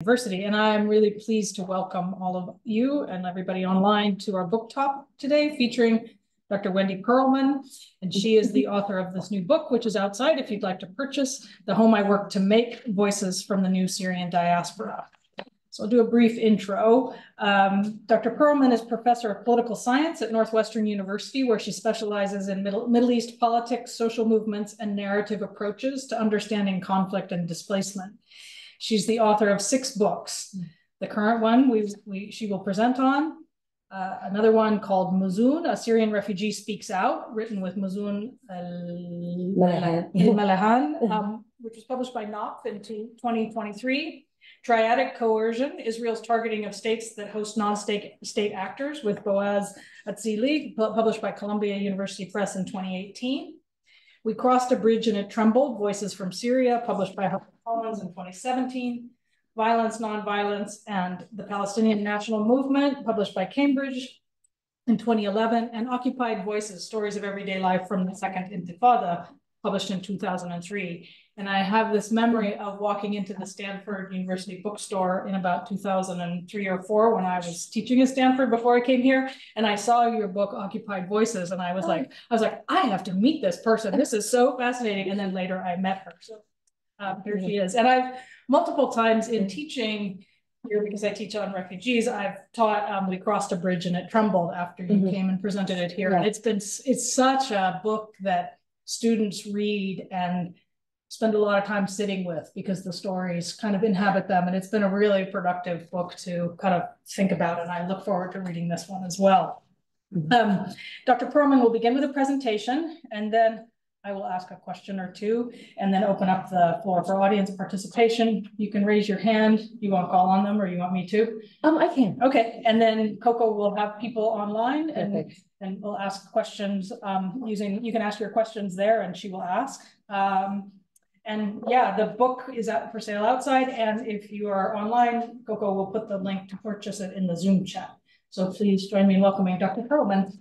University. And I'm really pleased to welcome all of you and everybody online to our book talk today featuring Dr. Wendy Pearlman. And she is the author of this new book, which is outside if you'd like to purchase The Home I Work to Make Voices from the New Syrian Diaspora. So I'll do a brief intro. Um, Dr. Pearlman is professor of political science at Northwestern University, where she specializes in Middle, Middle East politics, social movements, and narrative approaches to understanding conflict and displacement. She's the author of six books. The current one we, we she will present on, uh, another one called Muzoon, a Syrian refugee speaks out, written with Muzoon Almellehan, um, which was published by Knopf in 2023. Triadic Coercion, Israel's targeting of states that host non-state state actors with Boaz Atzili, published by Columbia University Press in 2018. We Crossed a Bridge and It Trembled, Voices from Syria, published by HarperCollins in 2017. Violence, Nonviolence, and the Palestinian National Movement, published by Cambridge in 2011. And Occupied Voices, Stories of Everyday Life from the Second Intifada, published in 2003. And I have this memory of walking into the Stanford University bookstore in about 2003 or four when I was teaching at Stanford before I came here. And I saw your book, Occupied Voices. And I was like, I was like, I have to meet this person. This is so fascinating. And then later I met her. So um, here she is. And I've multiple times in teaching here because I teach on refugees, I've taught um, We Crossed a Bridge and It Trembled after you mm -hmm. came and presented it here. Yeah. And it's been, it's such a book that students read and spend a lot of time sitting with because the stories kind of inhabit them. And it's been a really productive book to kind of think about. And I look forward to reading this one as well. Mm-hmm. Um, Dr. Pearlman will begin with a presentation and then I will ask a question or two and then open up the floor for audience participation. You can raise your hand. You want to call on them or you want me to? Um, I can. Okay. And then Coco will have people online and, and we'll ask questions um, using, you can ask your questions there and she will ask. Um, and yeah, the book is out for sale outside. And if you are online, Coco will put the link to purchase it in the Zoom chat. So please join me in welcoming Dr. Pearlman.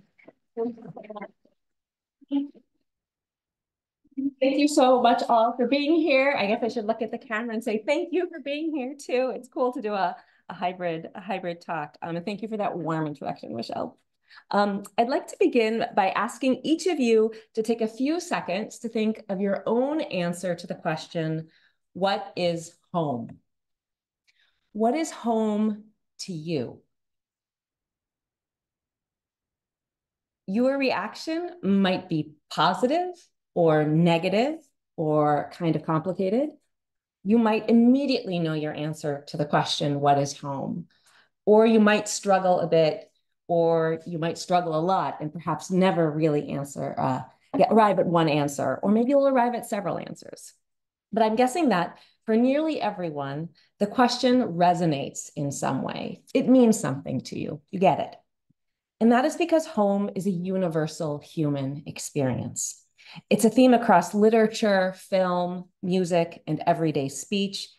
Thank you so much all for being here. I guess I should look at the camera and say thank you for being here too. It's cool to do a, a hybrid a hybrid talk. Um, and thank you for that warm introduction, Michelle. Um, I'd like to begin by asking each of you to take a few seconds to think of your own answer to the question, what is home? What is home to you? Your reaction might be positive or negative or kind of complicated. You might immediately know your answer to the question, what is home? Or you might struggle a bit or you might struggle a lot and perhaps never really answer, uh, get, arrive at one answer, or maybe you'll arrive at several answers. But I'm guessing that for nearly everyone, the question resonates in some way. It means something to you. You get it. And that is because home is a universal human experience. It's a theme across literature, film, music, and everyday speech,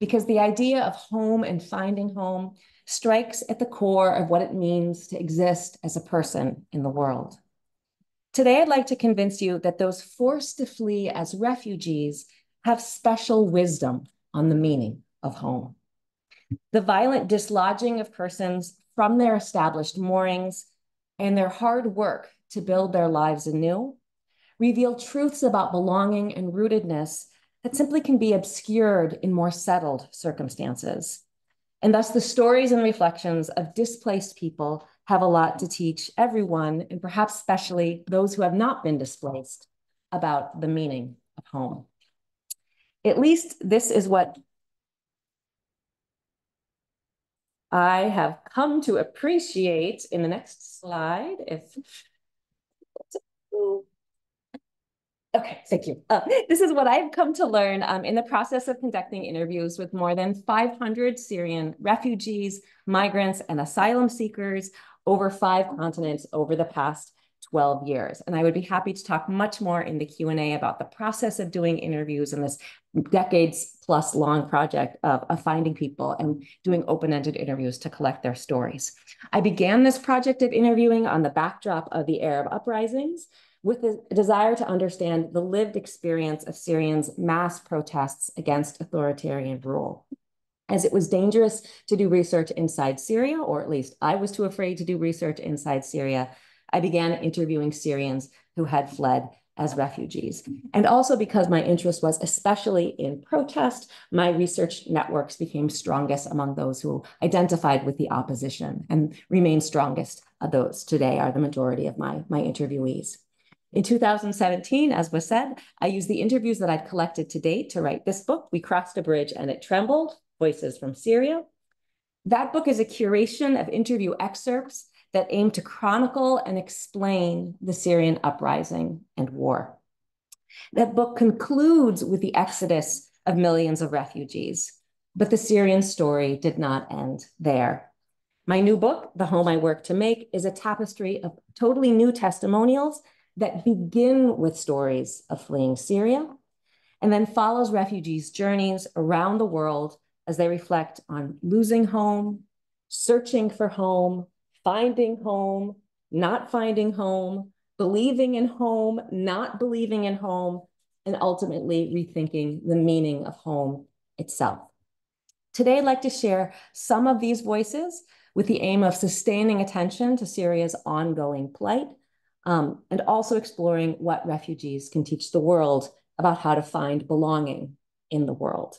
because the idea of home and finding home strikes at the core of what it means to exist as a person in the world. Today, I'd like to convince you that those forced to flee as refugees have special wisdom on the meaning of home. The violent dislodging of persons from their established moorings and their hard work to build their lives anew reveal truths about belonging and rootedness that simply can be obscured in more settled circumstances. And thus, the stories and reflections of displaced people have a lot to teach everyone, and perhaps especially those who have not been displaced, about the meaning of home. At least this is what I have come to appreciate in the next slide. If Okay, thank you. Uh, this is what I've come to learn um, in the process of conducting interviews with more than 500 Syrian refugees, migrants, and asylum seekers over five continents over the past 12 years. And I would be happy to talk much more in the Q&A about the process of doing interviews in this decades plus long project of, of finding people and doing open-ended interviews to collect their stories. I began this project of interviewing on the backdrop of the Arab uprisings, with a desire to understand the lived experience of Syrians' mass protests against authoritarian rule. as it was dangerous to do research inside Syria, or at least I was too afraid to do research inside Syria, I began interviewing Syrians who had fled as refugees. And also because my interest was especially in protest, my research networks became strongest among those who identified with the opposition and remain strongest of those today are the majority of my, my interviewees. In 2017, as was said, I used the interviews that I'd collected to date to write this book, We Crossed a Bridge and It Trembled, Voices from Syria. That book is a curation of interview excerpts that aim to chronicle and explain the Syrian uprising and war. That book concludes with the exodus of millions of refugees, but the Syrian story did not end there. My new book, The Home I Work to Make, is a tapestry of totally new testimonials that begin with stories of fleeing Syria and then follows refugees' journeys around the world as they reflect on losing home, searching for home, finding home, not finding home, believing in home, not believing in home, and ultimately rethinking the meaning of home itself. Today, I'd like to share some of these voices with the aim of sustaining attention to Syria's ongoing plight um, and also exploring what refugees can teach the world about how to find belonging in the world.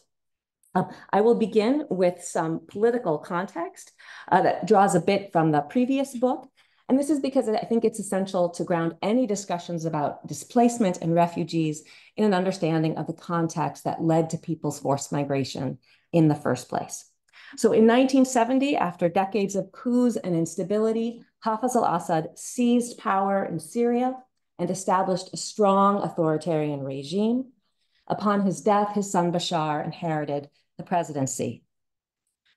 Um, I will begin with some political context uh, that draws a bit from the previous book. And this is because I think it's essential to ground any discussions about displacement and refugees in an understanding of the context that led to people's forced migration in the first place. So in 1970, after decades of coups and instability, Hafez al-Assad seized power in Syria and established a strong authoritarian regime. Upon his death, his son Bashar inherited the presidency.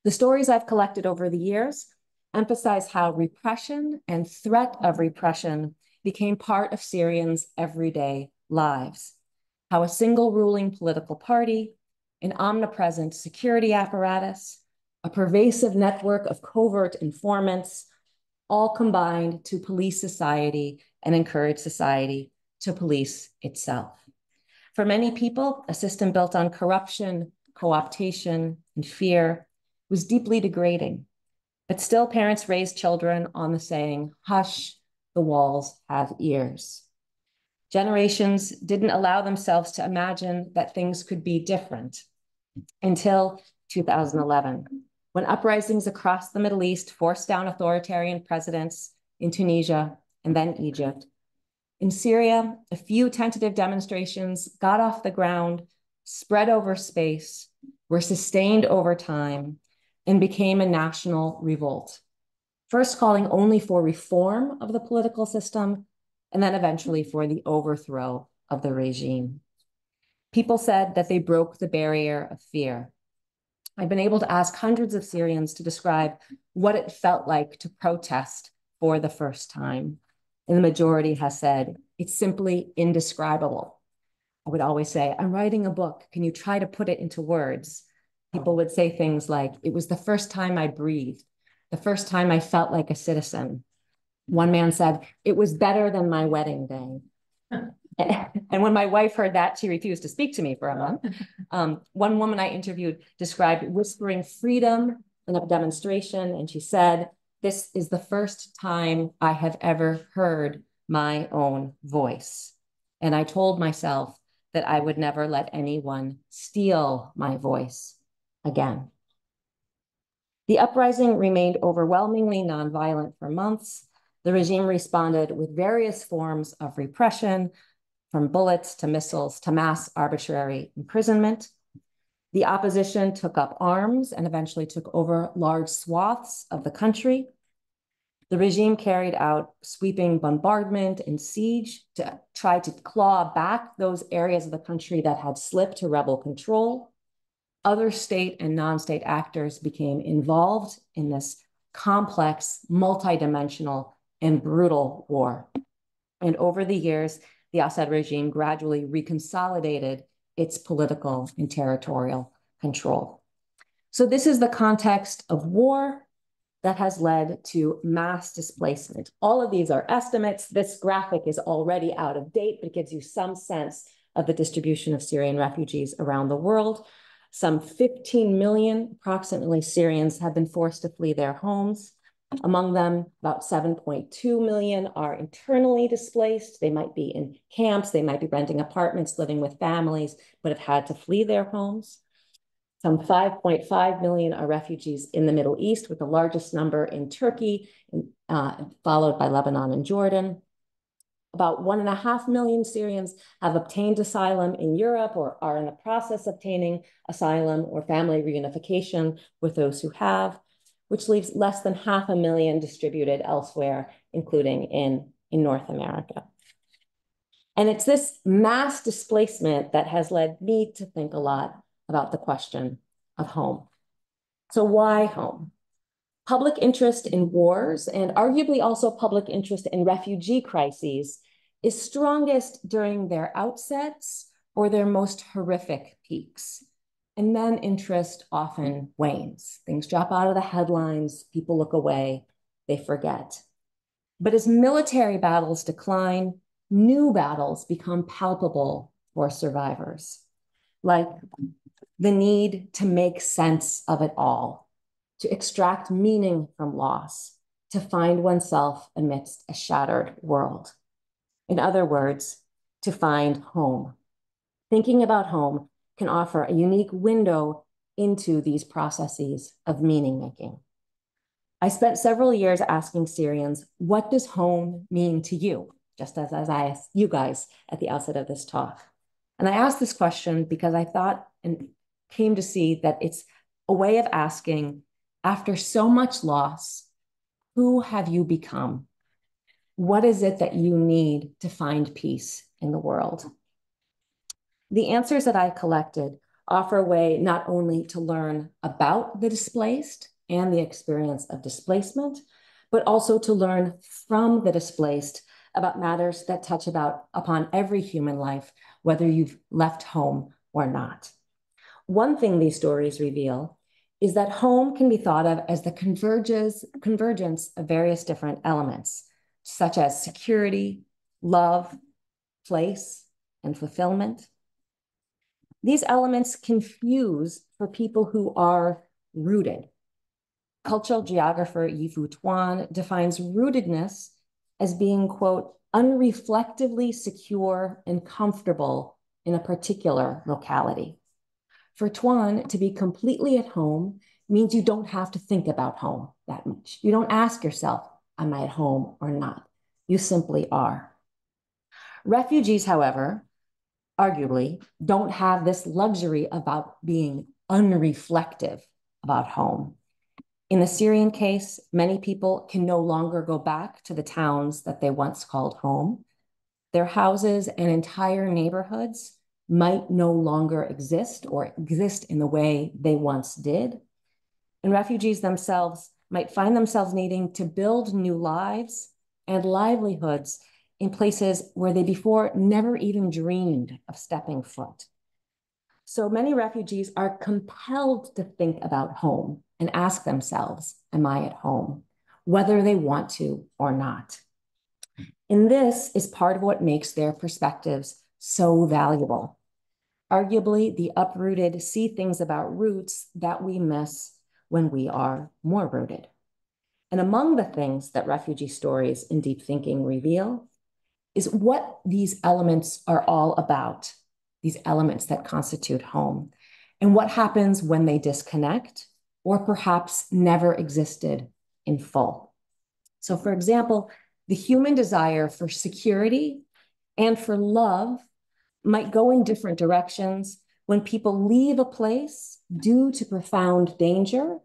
The stories I've collected over the years emphasize how repression and threat of repression became part of Syrians' everyday lives, how a single ruling political party, an omnipresent security apparatus, a pervasive network of covert informants, all combined to police society and encourage society to police itself. For many people, a system built on corruption, co-optation, and fear was deeply degrading. But still, parents raised children on the saying, hush, the walls have ears. Generations didn't allow themselves to imagine that things could be different until 2011, when uprisings across the Middle East forced down authoritarian presidents in Tunisia and then Egypt. In Syria, a few tentative demonstrations got off the ground, spread over space, were sustained over time and became a national revolt. First calling only for reform of the political system, and then eventually for the overthrow of the regime. People said that they broke the barrier of fear. I've been able to ask hundreds of Syrians to describe what it felt like to protest for the first time. And the majority has said it's simply indescribable. I would always say, I'm writing a book. Can you try to put it into words? People would say things like, it was the first time I breathed, the first time I felt like a citizen. One man said, it was better than my wedding day. and when my wife heard that, she refused to speak to me for a month. Um, one woman I interviewed described whispering freedom in a demonstration, and she said, This is the first time I have ever heard my own voice. And I told myself, that I would never let anyone steal my voice again. The uprising remained overwhelmingly nonviolent for months. The regime responded with various forms of repression, from bullets to missiles to mass arbitrary imprisonment. The opposition took up arms and eventually took over large swaths of the country. The regime carried out sweeping bombardment and siege to try to claw back those areas of the country that had slipped to rebel control. Other state and non-state actors became involved in this complex, multidimensional, and brutal war. And over the years, the Assad regime gradually reconsolidated its political and territorial control. So this is the context of war that has led to mass displacement. All of these are estimates. This graphic is already out of date, but it gives you some sense of the distribution of Syrian refugees around the world. Some 15 million approximately Syrians have been forced to flee their homes. Among them, about 7.2 million are internally displaced. They might be in camps, they might be renting apartments, living with families, but have had to flee their homes. Some 5.5 million are refugees in the Middle East, with the largest number in Turkey, uh, followed by Lebanon and Jordan. About one and a half million Syrians have obtained asylum in Europe or are in the process of obtaining asylum or family reunification with those who have which leaves less than half a million distributed elsewhere, including in, in North America. And it's this mass displacement that has led me to think a lot about the question of home. So why home? Public interest in wars and arguably also public interest in refugee crises is strongest during their outsets or their most horrific peaks. And then interest often wanes. Things drop out of the headlines, people look away, they forget. But as military battles decline, new battles become palpable for survivors, like the need to make sense of it all, to extract meaning from loss, to find oneself amidst a shattered world. In other words, to find home. Thinking about home can offer a unique window into these processes of meaning making. I spent several years asking Syrians, what does home mean to you? Just as, as I asked you guys at the outset of this talk. And I asked this question because I thought and came to see that it's a way of asking, after so much loss, who have you become? What is it that you need to find peace in the world? The answers that I collected offer a way not only to learn about the displaced and the experience of displacement, but also to learn from the displaced about matters that touch about upon every human life, whether you've left home or not. One thing these stories reveal is that home can be thought of as the converges, convergence of various different elements, such as security, love, place, and fulfillment. These elements confuse for people who are rooted. Cultural geographer Yi-Fu Tuan defines rootedness as being, quote, unreflectively secure and comfortable in a particular locality. For Tuan, to be completely at home means you don't have to think about home that much. You don't ask yourself, am I at home or not? You simply are. Refugees, however, arguably, don't have this luxury about being unreflective about home. In the Syrian case, many people can no longer go back to the towns that they once called home. Their houses and entire neighborhoods might no longer exist or exist in the way they once did. And refugees themselves might find themselves needing to build new lives and livelihoods in places where they before never even dreamed of stepping foot. So many refugees are compelled to think about home and ask themselves, Am I at home? whether they want to or not. And this is part of what makes their perspectives so valuable. Arguably, the uprooted see things about roots that we miss when we are more rooted. And among the things that refugee stories in deep thinking reveal is what these elements are all about, these elements that constitute home, and what happens when they disconnect or perhaps never existed in full. So, for example, the human desire for security and for love might go in different directions when people leave a place due to profound danger,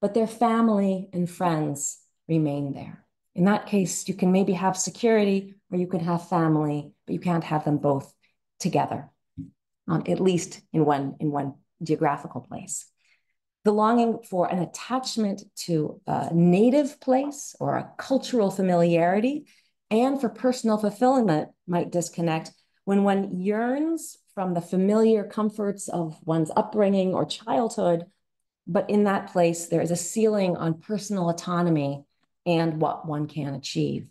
but their family and friends remain there. In that case, you can maybe have security or you can have family, but you can't have them both together, um, at least in one, in one geographical place. The longing for an attachment to a native place or a cultural familiarity and for personal fulfillment might disconnect when one yearns from the familiar comforts of one's upbringing or childhood, but in that place, there is a ceiling on personal autonomy and what one can achieve.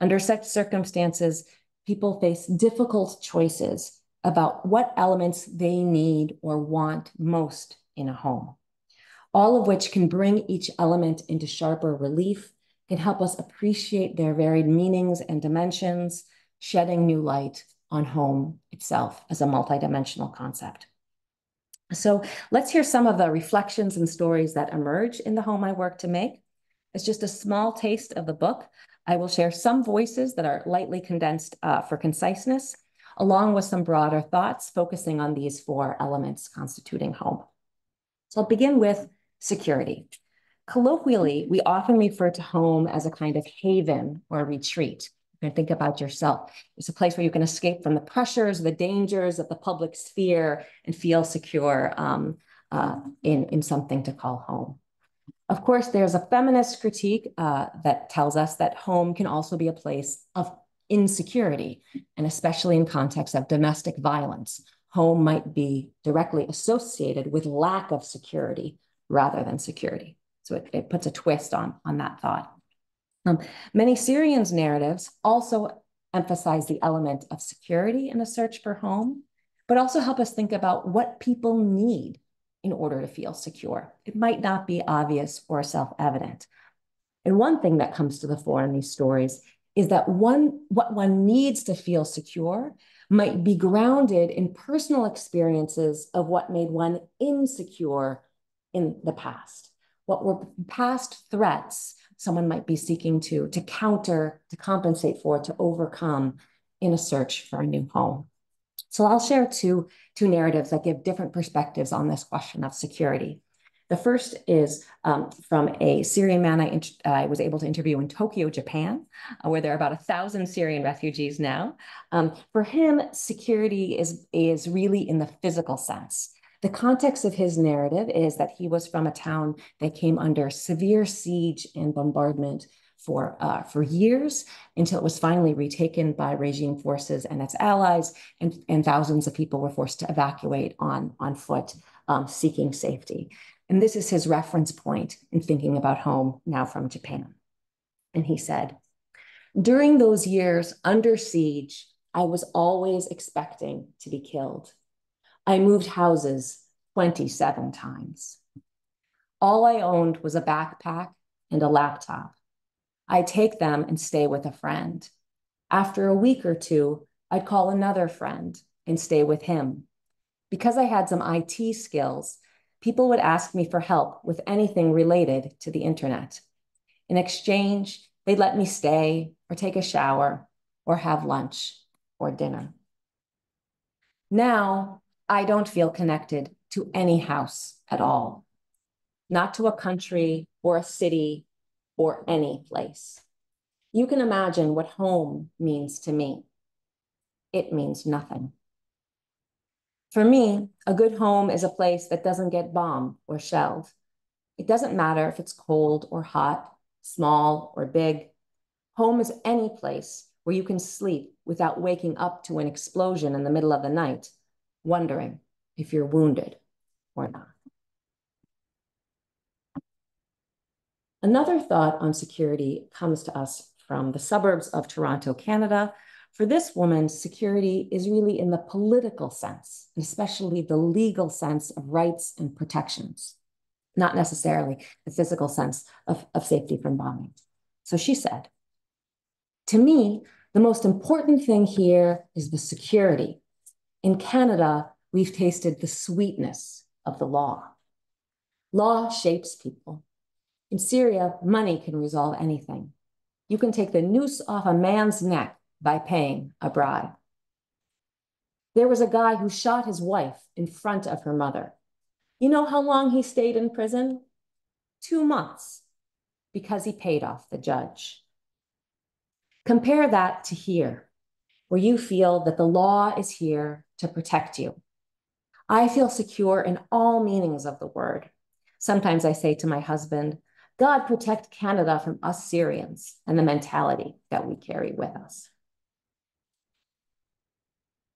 Under such circumstances, people face difficult choices about what elements they need or want most in a home, all of which can bring each element into sharper relief, can help us appreciate their varied meanings and dimensions, shedding new light on home itself as a multidimensional concept. So let's hear some of the reflections and stories that emerge in the home I work to make. It's just a small taste of the book. I will share some voices that are lightly condensed uh, for conciseness, along with some broader thoughts focusing on these four elements constituting home. So I'll begin with security. Colloquially, we often refer to home as a kind of haven or retreat. You can think about yourself. It's a place where you can escape from the pressures, the dangers of the public sphere and feel secure um, uh, in, in something to call home. Of course, there's a feminist critique uh, that tells us that home can also be a place of insecurity, and especially in context of domestic violence. Home might be directly associated with lack of security rather than security. So it, it puts a twist on, on that thought. Um, many Syrians' narratives also emphasize the element of security in a search for home, but also help us think about what people need in order to feel secure. It might not be obvious or self-evident. And one thing that comes to the fore in these stories is that one what one needs to feel secure might be grounded in personal experiences of what made one insecure in the past. What were past threats someone might be seeking to, to counter, to compensate for, to overcome in a search for a new home. So I'll share two, two narratives that give different perspectives on this question of security. The first is um, from a Syrian man I, I, was able to interview in Tokyo, Japan, uh, where there are about a thousand Syrian refugees now. Um, for him, security is, is really in the physical sense. The context of his narrative is that he was from a town that came under severe siege and bombardment for, uh, for years until it was finally retaken by regime forces and its allies, and, and thousands of people were forced to evacuate on, on foot, um, seeking safety. And this is his reference point in thinking about home now from Japan. And he said, during those years under siege, I was always expecting to be killed. I moved houses 27 times. All I owned was a backpack and a laptop. I'd take them and stay with a friend. After a week or two, I'd call another friend and stay with him. Because I had some IT skills, people would ask me for help with anything related to the internet. In exchange, they'd let me stay or take a shower or have lunch or dinner. Now I don't feel connected to any house at all, not to a country or a city or any place. You can imagine what home means to me. It means nothing. For me, a good home is a place that doesn't get bombed or shelled. It doesn't matter if it's cold or hot, small or big. Home is any place where you can sleep without waking up to an explosion in the middle of the night wondering if you're wounded or not. Another thought on security comes to us from the suburbs of Toronto, Canada. For this woman, security is really in the political sense, especially the legal sense of rights and protections, not necessarily the physical sense of, of safety from bombing. So she said, to me, the most important thing here is the security in Canada, we've tasted the sweetness of the law. Law shapes people. In Syria, money can resolve anything. You can take the noose off a man's neck by paying a bribe. There was a guy who shot his wife in front of her mother. You know how long he stayed in prison? Two months, because he paid off the judge. Compare that to here, where you feel that the law is here to protect you. I feel secure in all meanings of the word. Sometimes I say to my husband, God protect Canada from us Syrians and the mentality that we carry with us.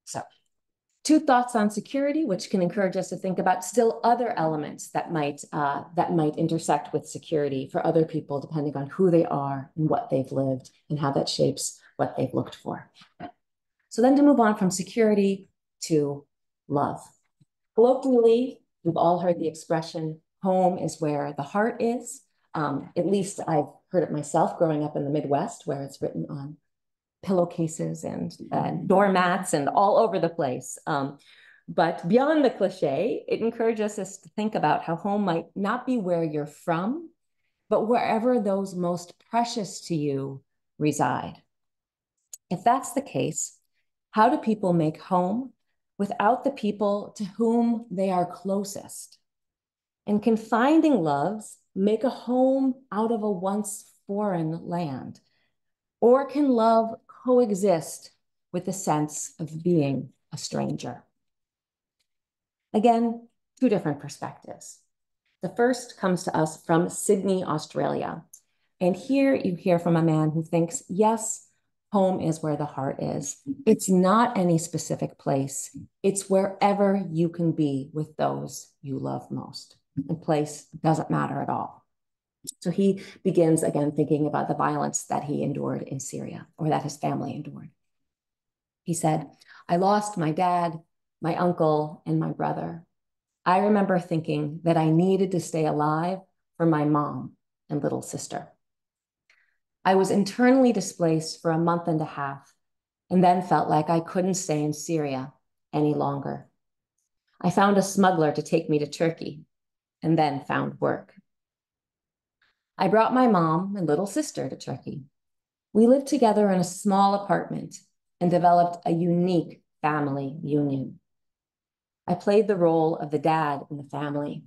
So two thoughts on security, which can encourage us to think about still other elements that might, uh, that might intersect with security for other people, depending on who they are and what they've lived and how that shapes what they've looked for. So then to move on from security to love. Colloquially, we've all heard the expression, home is where the heart is. Um, at least I've heard it myself growing up in the Midwest, where it's written on pillowcases and, and doormats and all over the place. Um, but beyond the cliche, it encourages us to think about how home might not be where you're from, but wherever those most precious to you reside. If that's the case, how do people make home without the people to whom they are closest? And can finding loves make a home out of a once foreign land? Or can love coexist with the sense of being a stranger? Again, two different perspectives. The first comes to us from Sydney, Australia. And here you hear from a man who thinks, yes, home is where the heart is. It's not any specific place. It's wherever you can be with those you love most. And place doesn't matter at all. So he begins again thinking about the violence that he endured in Syria or that his family endured. He said, I lost my dad, my uncle, and my brother. I remember thinking that I needed to stay alive for my mom and little sister. I was internally displaced for a month and a half and then felt like I couldn't stay in Syria any longer. I found a smuggler to take me to Turkey and then found work. I brought my mom and little sister to Turkey. We lived together in a small apartment and developed a unique family union. I played the role of the dad in the family,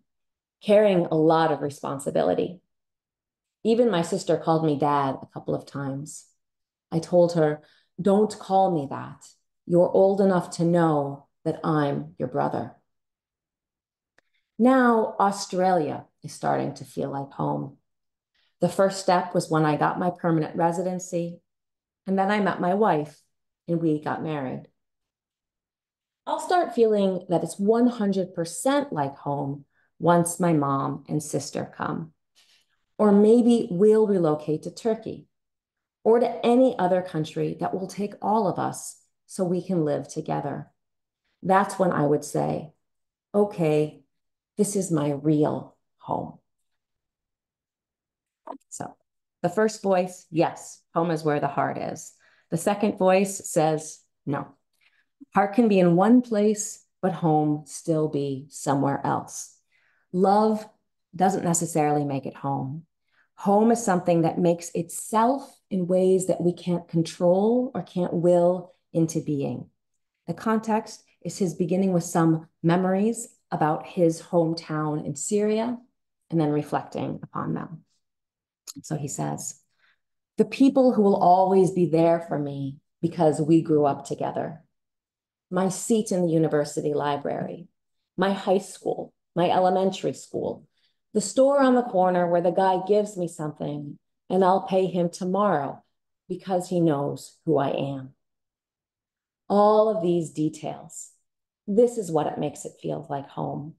carrying a lot of responsibility. Even my sister called me dad a couple of times. I told her, Don't call me that. You're old enough to know that I'm your brother. Now, Australia is starting to feel like home. The first step was when I got my permanent residency, and then I met my wife and we got married. I'll start feeling that it's 100% like home once my mom and sister come. Or maybe we'll relocate to Turkey or to any other country that will take all of us so we can live together. That's when I would say, okay, this is my real home. So the first voice, yes, home is where the heart is. The second voice says, no. Heart can be in one place, but home still be somewhere else. Love doesn't necessarily make it home. Home is something that makes itself in ways that we can't control or can't will into being. The context is his beginning with some memories about his hometown in Syria and then reflecting upon them. So he says, The people who will always be there for me because we grew up together. My seat in the university library, my high school, my elementary school, the store on the corner where the guy gives me something and I'll pay him tomorrow because he knows who I am. All of these details, this is what it makes it feel like home.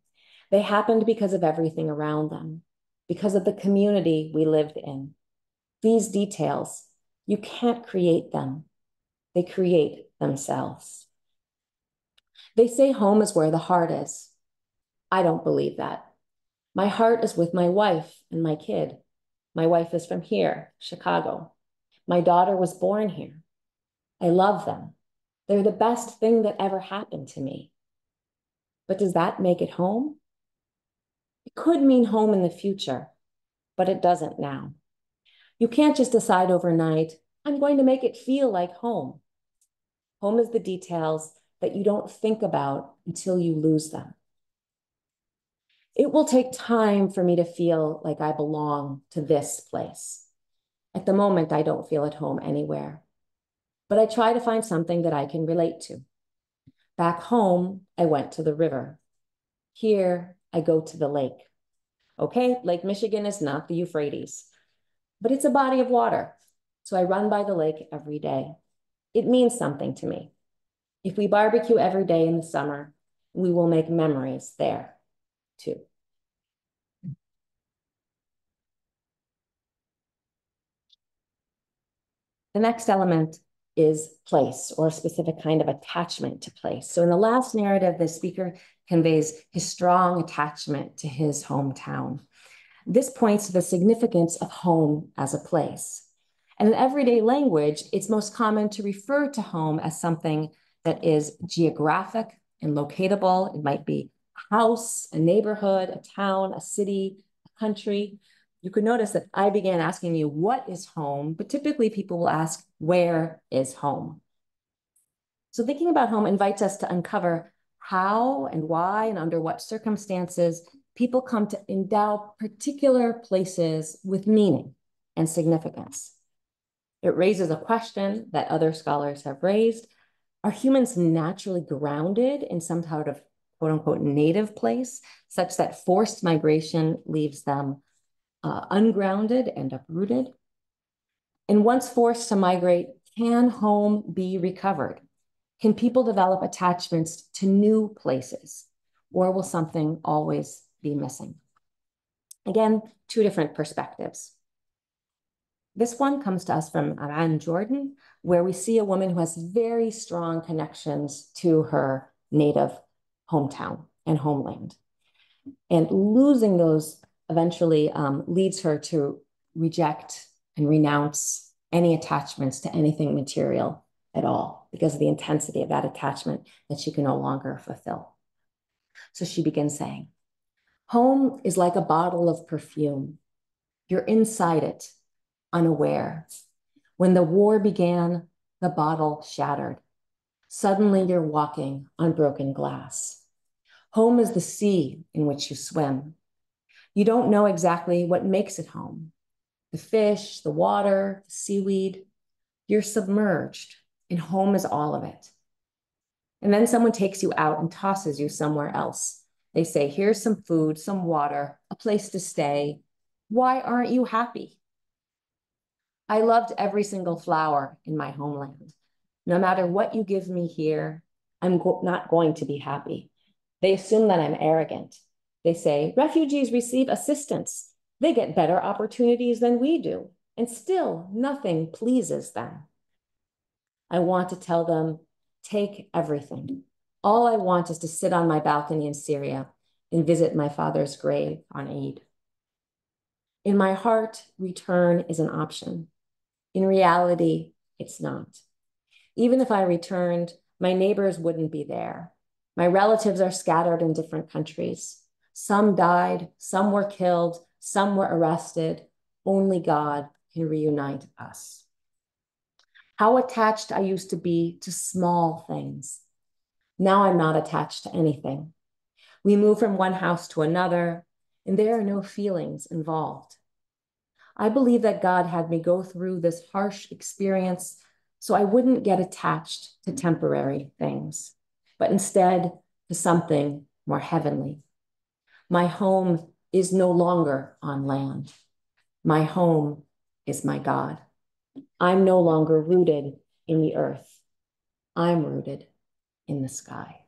They happened because of everything around them, because of the community we lived in. These details, you can't create them. They create themselves. They say home is where the heart is. I don't believe that. My heart is with my wife and my kid. My wife is from here, Chicago. My daughter was born here. I love them. They're the best thing that ever happened to me. But does that make it home? It could mean home in the future, but it doesn't now. You can't just decide overnight, I'm going to make it feel like home. Home is the details that you don't think about until you lose them. It will take time for me to feel like I belong to this place. At the moment, I don't feel at home anywhere, but I try to find something that I can relate to. Back home, I went to the river. Here, I go to the lake. Okay, Lake Michigan is not the Euphrates, but it's a body of water. So I run by the lake every day. It means something to me. If we barbecue every day in the summer, we will make memories there too. The next element is place or a specific kind of attachment to place. So in the last narrative, the speaker conveys his strong attachment to his hometown. This points to the significance of home as a place. And in everyday language, it's most common to refer to home as something that is geographic and locatable. It might be a house, a neighborhood, a town, a city, a country. You could notice that I began asking you, what is home? But typically people will ask, where is home? So thinking about home invites us to uncover how and why and under what circumstances people come to endow particular places with meaning and significance. It raises a question that other scholars have raised. Are humans naturally grounded in some sort of quote unquote native place, such that forced migration leaves them uh, ungrounded and uprooted? And once forced to migrate, can home be recovered? Can people develop attachments to new places? Or will something always be missing? Again, two different perspectives. This one comes to us from Amman, Jordan, where we see a woman who has very strong connections to her native hometown and homeland. And losing those eventually um, leads her to reject and renounce any attachments to anything material at all because of the intensity of that attachment that she can no longer fulfill. So she begins saying, Home is like a bottle of perfume. You're inside it, unaware. When the war began, the bottle shattered. Suddenly you're walking on broken glass. Home is the sea in which you swim. You don't know exactly what makes it home the fish, the water, the seaweed. You're submerged, and home is all of it. And then someone takes you out and tosses you somewhere else. They say, Here's some food, some water, a place to stay. Why aren't you happy? I loved every single flower in my homeland. No matter what you give me here, I'm go not going to be happy. They assume that I'm arrogant. They say refugees receive assistance. They get better opportunities than we do, and still nothing pleases them. I want to tell them, take everything. All I want is to sit on my balcony in Syria and visit my father's grave on Eid. In my heart, return is an option. In reality, it's not. Even if I returned, my neighbors wouldn't be there. My relatives are scattered in different countries. Some died, some were killed, some were arrested. Only God can reunite us. How attached I used to be to small things. Now I'm not attached to anything. We move from one house to another, and there are no feelings involved. I believe that God had me go through this harsh experience so I wouldn't get attached to temporary things, but instead to something more heavenly. My home is no longer on land. My home is my God. I'm no longer rooted in the earth. I'm rooted in the sky.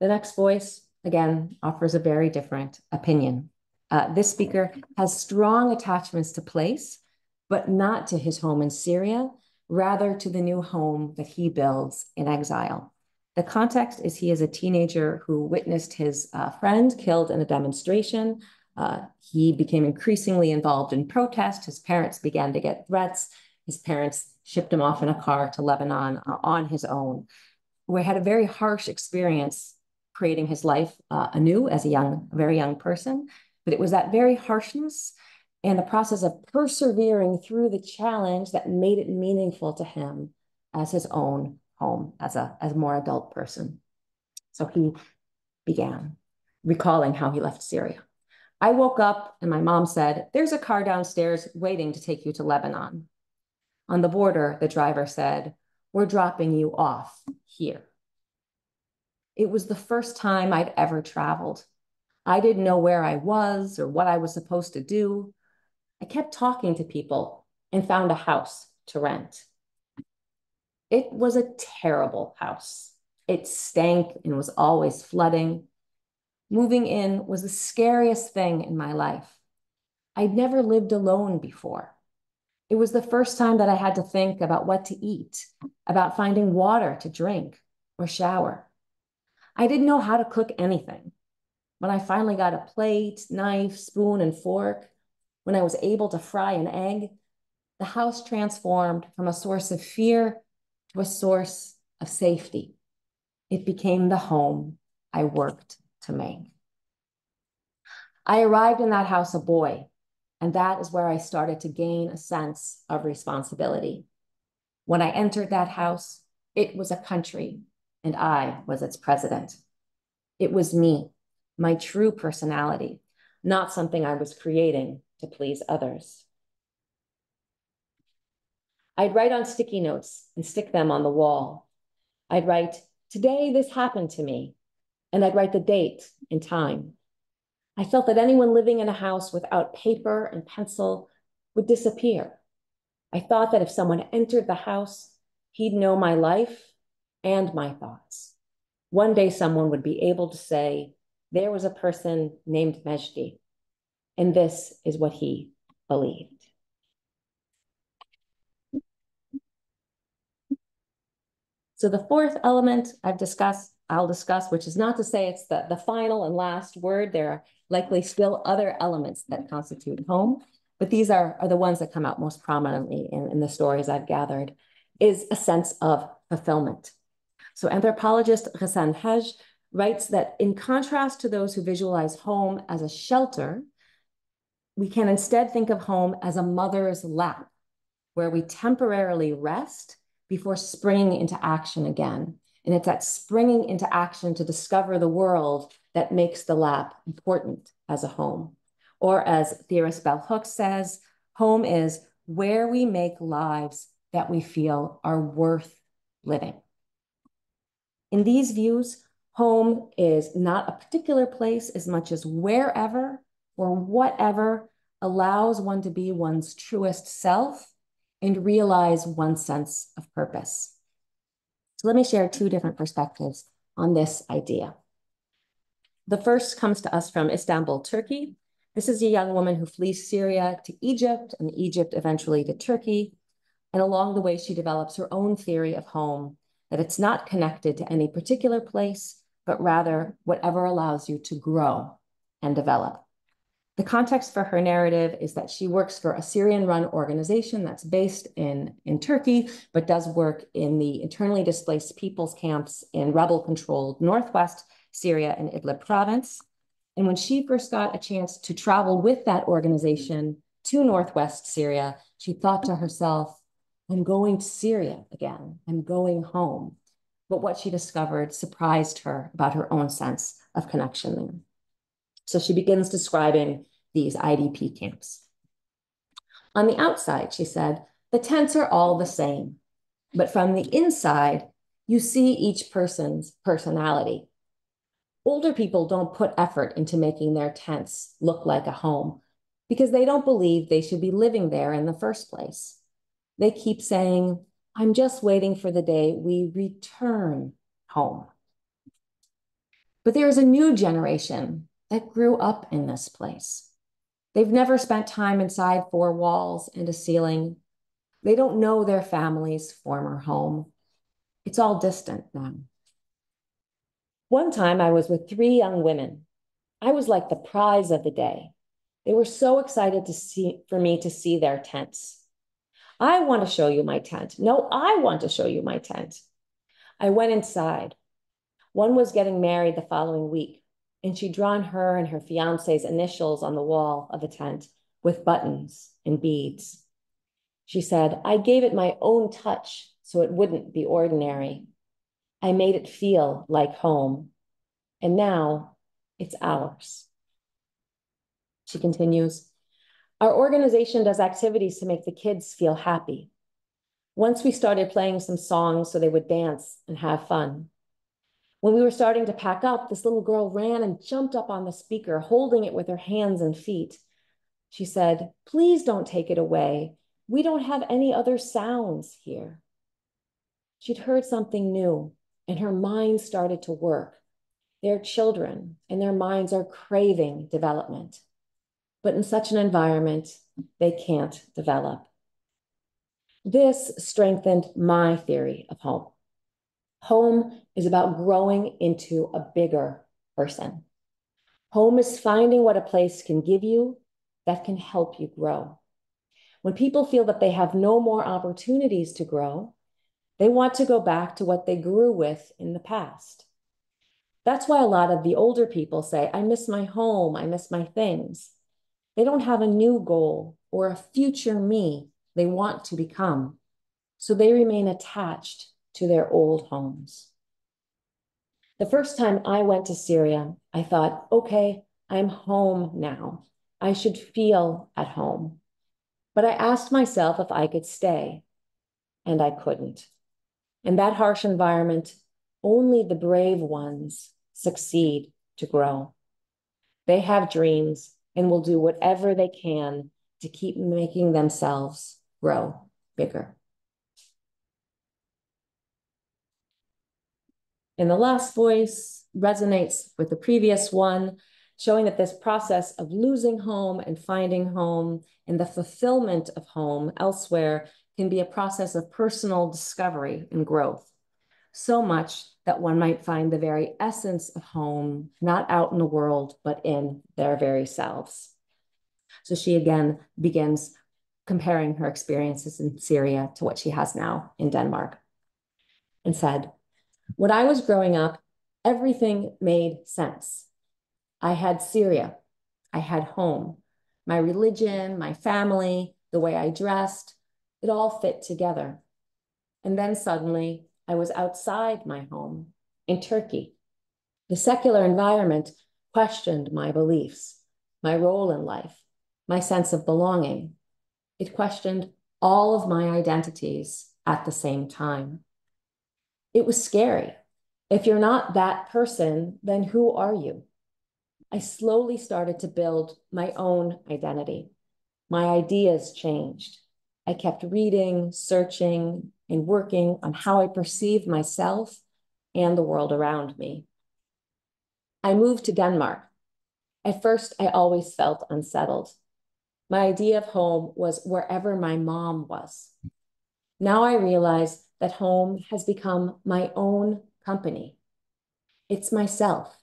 The next voice, again, offers a very different opinion. Uh, this speaker has strong attachments to place, but not to his home in Syria, rather to the new home that he builds in exile. The context is he is a teenager who witnessed his uh, friend killed in a demonstration. Uh, he became increasingly involved in protest. His parents began to get threats. His parents shipped him off in a car to Lebanon uh, on his own. We had a very harsh experience creating his life uh, anew as a young, very young person. But it was that very harshness and the process of persevering through the challenge that made it meaningful to him as his own home as a, as a more adult person. So he began recalling how he left Syria. I woke up and my mom said, There's a car downstairs waiting to take you to Lebanon. On the border, the driver said, We're dropping you off here. It was the first time I'd ever traveled. I didn't know where I was or what I was supposed to do. I kept talking to people and found a house to rent. It was a terrible house. It stank and was always flooding. Moving in was the scariest thing in my life. I'd never lived alone before. It was the first time that I had to think about what to eat, about finding water to drink or shower. I didn't know how to cook anything. When I finally got a plate, knife, spoon, and fork, when I was able to fry an egg, the house transformed from a source of fear to a source of safety. It became the home I worked to make. I arrived in that house a boy, and that is where I started to gain a sense of responsibility. When I entered that house, it was a country, and I was its president. It was me, my true personality, not something I was creating to please others. I'd write on sticky notes and stick them on the wall. I'd write, Today this happened to me. And I'd write the date and time. I felt that anyone living in a house without paper and pencil would disappear. I thought that if someone entered the house, he'd know my life and my thoughts. One day, someone would be able to say, There was a person named Mejdi, and this is what he believed. So the fourth element I've discussed, I'll discuss, which is not to say it's the, the final and last word. There are likely still other elements that constitute home, but these are, are the ones that come out most prominently in, in the stories I've gathered, is a sense of fulfillment. So anthropologist Ghassan Hage writes that in contrast to those who visualize home as a shelter, we can instead think of home as a mother's lap, where we temporarily rest before springing into action again. And it's that springing into action to discover the world that makes the lap important as a home. Or as theorist Bell Hooks says, home is where we make lives that we feel are worth living. In these views, home is not a particular place as much as wherever or whatever allows one to be one's truest self and realize one sense of purpose. So let me share two different perspectives on this idea. The first comes to us from Istanbul, Turkey. This is a young woman who flees Syria to Egypt and Egypt eventually to Turkey. And along the way, she develops her own theory of home, that it's not connected to any particular place, but rather whatever allows you to grow and develop. The context for her narrative is that she works for a Syrian run organization that's based in, in Turkey, but does work in the internally displaced people's camps in rebel controlled Northwest Syria and Idlib province. And when she first got a chance to travel with that organization to Northwest Syria, she thought to herself, I'm going to Syria again. I'm going home. But what she discovered surprised her about her own sense of connection there. So she begins describing these IDP camps. On the outside, she said, the tents are all the same, but from the inside, you see each person's personality. Older people don't put effort into making their tents look like a home because they don't believe they should be living there in the first place. They keep saying, I'm just waiting for the day we return home. But there is a new generation that grew up in this place. They've never spent time inside four walls and a ceiling. They don't know their family's former home. It's all distant now. One time I was with three young women. I was like the prize of the day. They were so excited to see for me to see their tents. I want to show you my tent. No, I want to show you my tent. I went inside. One was getting married the following week and she'd drawn her and her fiance's initials on the wall of the tent with buttons and beads. She said, I gave it my own touch so it wouldn't be ordinary. I made it feel like home, and now it's ours. She continues, Our organization does activities to make the kids feel happy. Once we started playing some songs so they would dance and have fun. When we were starting to pack up, this little girl ran and jumped up on the speaker, holding it with her hands and feet. She said, Please don't take it away. We don't have any other sounds here. She'd heard something new, and her mind started to work. They're children, and their minds are craving development. but in such an environment, they can't develop. This strengthened my theory of home. Home is about growing into a bigger person. Home is finding what a place can give you that can help you grow. When people feel that they have no more opportunities to grow, they want to go back to what they grew with in the past. That's why a lot of the older people say, I miss my home, I miss my things. They don't have a new goal or a future me they want to become. So they remain attached to their old homes. The first time I went to Syria, I thought, okay, I'm home now. I should feel at home. But I asked myself if I could stay, and I couldn't. In that harsh environment, only the brave ones succeed to grow. They have dreams and will do whatever they can to keep making themselves grow bigger. And the last voice resonates with the previous one, showing that this process of losing home and finding home and the fulfillment of home elsewhere can be a process of personal discovery and growth. So much that one might find the very essence of home not out in the world, but in their very selves. So she again begins comparing her experiences in Syria to what she has now in Denmark and said, When I was growing up, everything made sense. I had Syria, I had home, my religion, my family, the way I dressed, it all fit together. And then suddenly I was outside my home in Turkey. The secular environment questioned my beliefs, my role in life, my sense of belonging. It questioned all of my identities at the same time. It was scary. If you're not that person, then who are you? I slowly started to build my own identity. My ideas changed. I kept reading, searching, and working on how I perceived myself and the world around me. I moved to Denmark. At first, I always felt unsettled. My idea of home was wherever my mom was. Now I realize that home has become my own company. It's myself.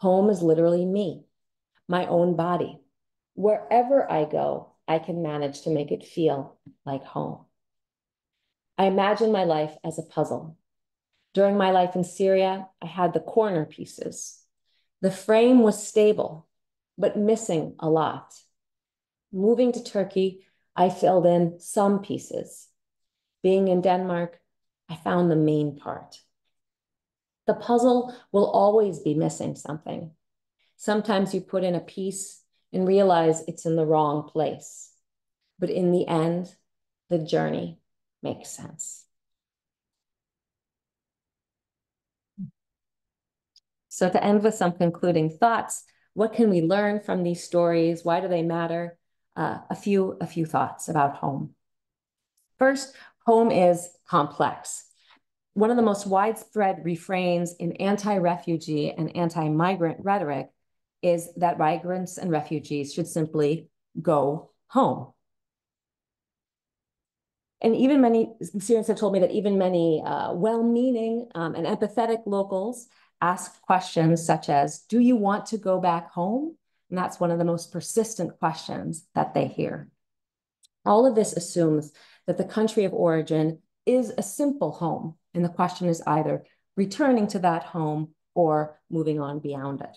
Home is literally me, my own body. Wherever I go, I can manage to make it feel like home. I imagine my life as a puzzle. During my life in Syria, I had the corner pieces. The frame was stable, but missing a lot. Moving to Turkey, I filled in some pieces. Being in Denmark, I found the main part. The puzzle will always be missing something. Sometimes you put in a piece and realize it's in the wrong place. But in the end, the journey makes sense. So to end with some concluding thoughts, what can we learn from these stories? Why do they matter? Uh, a few a few thoughts about home. First, home is complex. One of the most widespread refrains in anti-refugee and anti-migrant rhetoric is that migrants and refugees should simply go home. And even many Syrians have told me that even many uh, well-meaning um, and empathetic locals ask questions such as, do you want to go back home? And that's one of the most persistent questions that they hear. All of this assumes that the country of origin is a simple home. And the question is either returning to that home or moving on beyond it.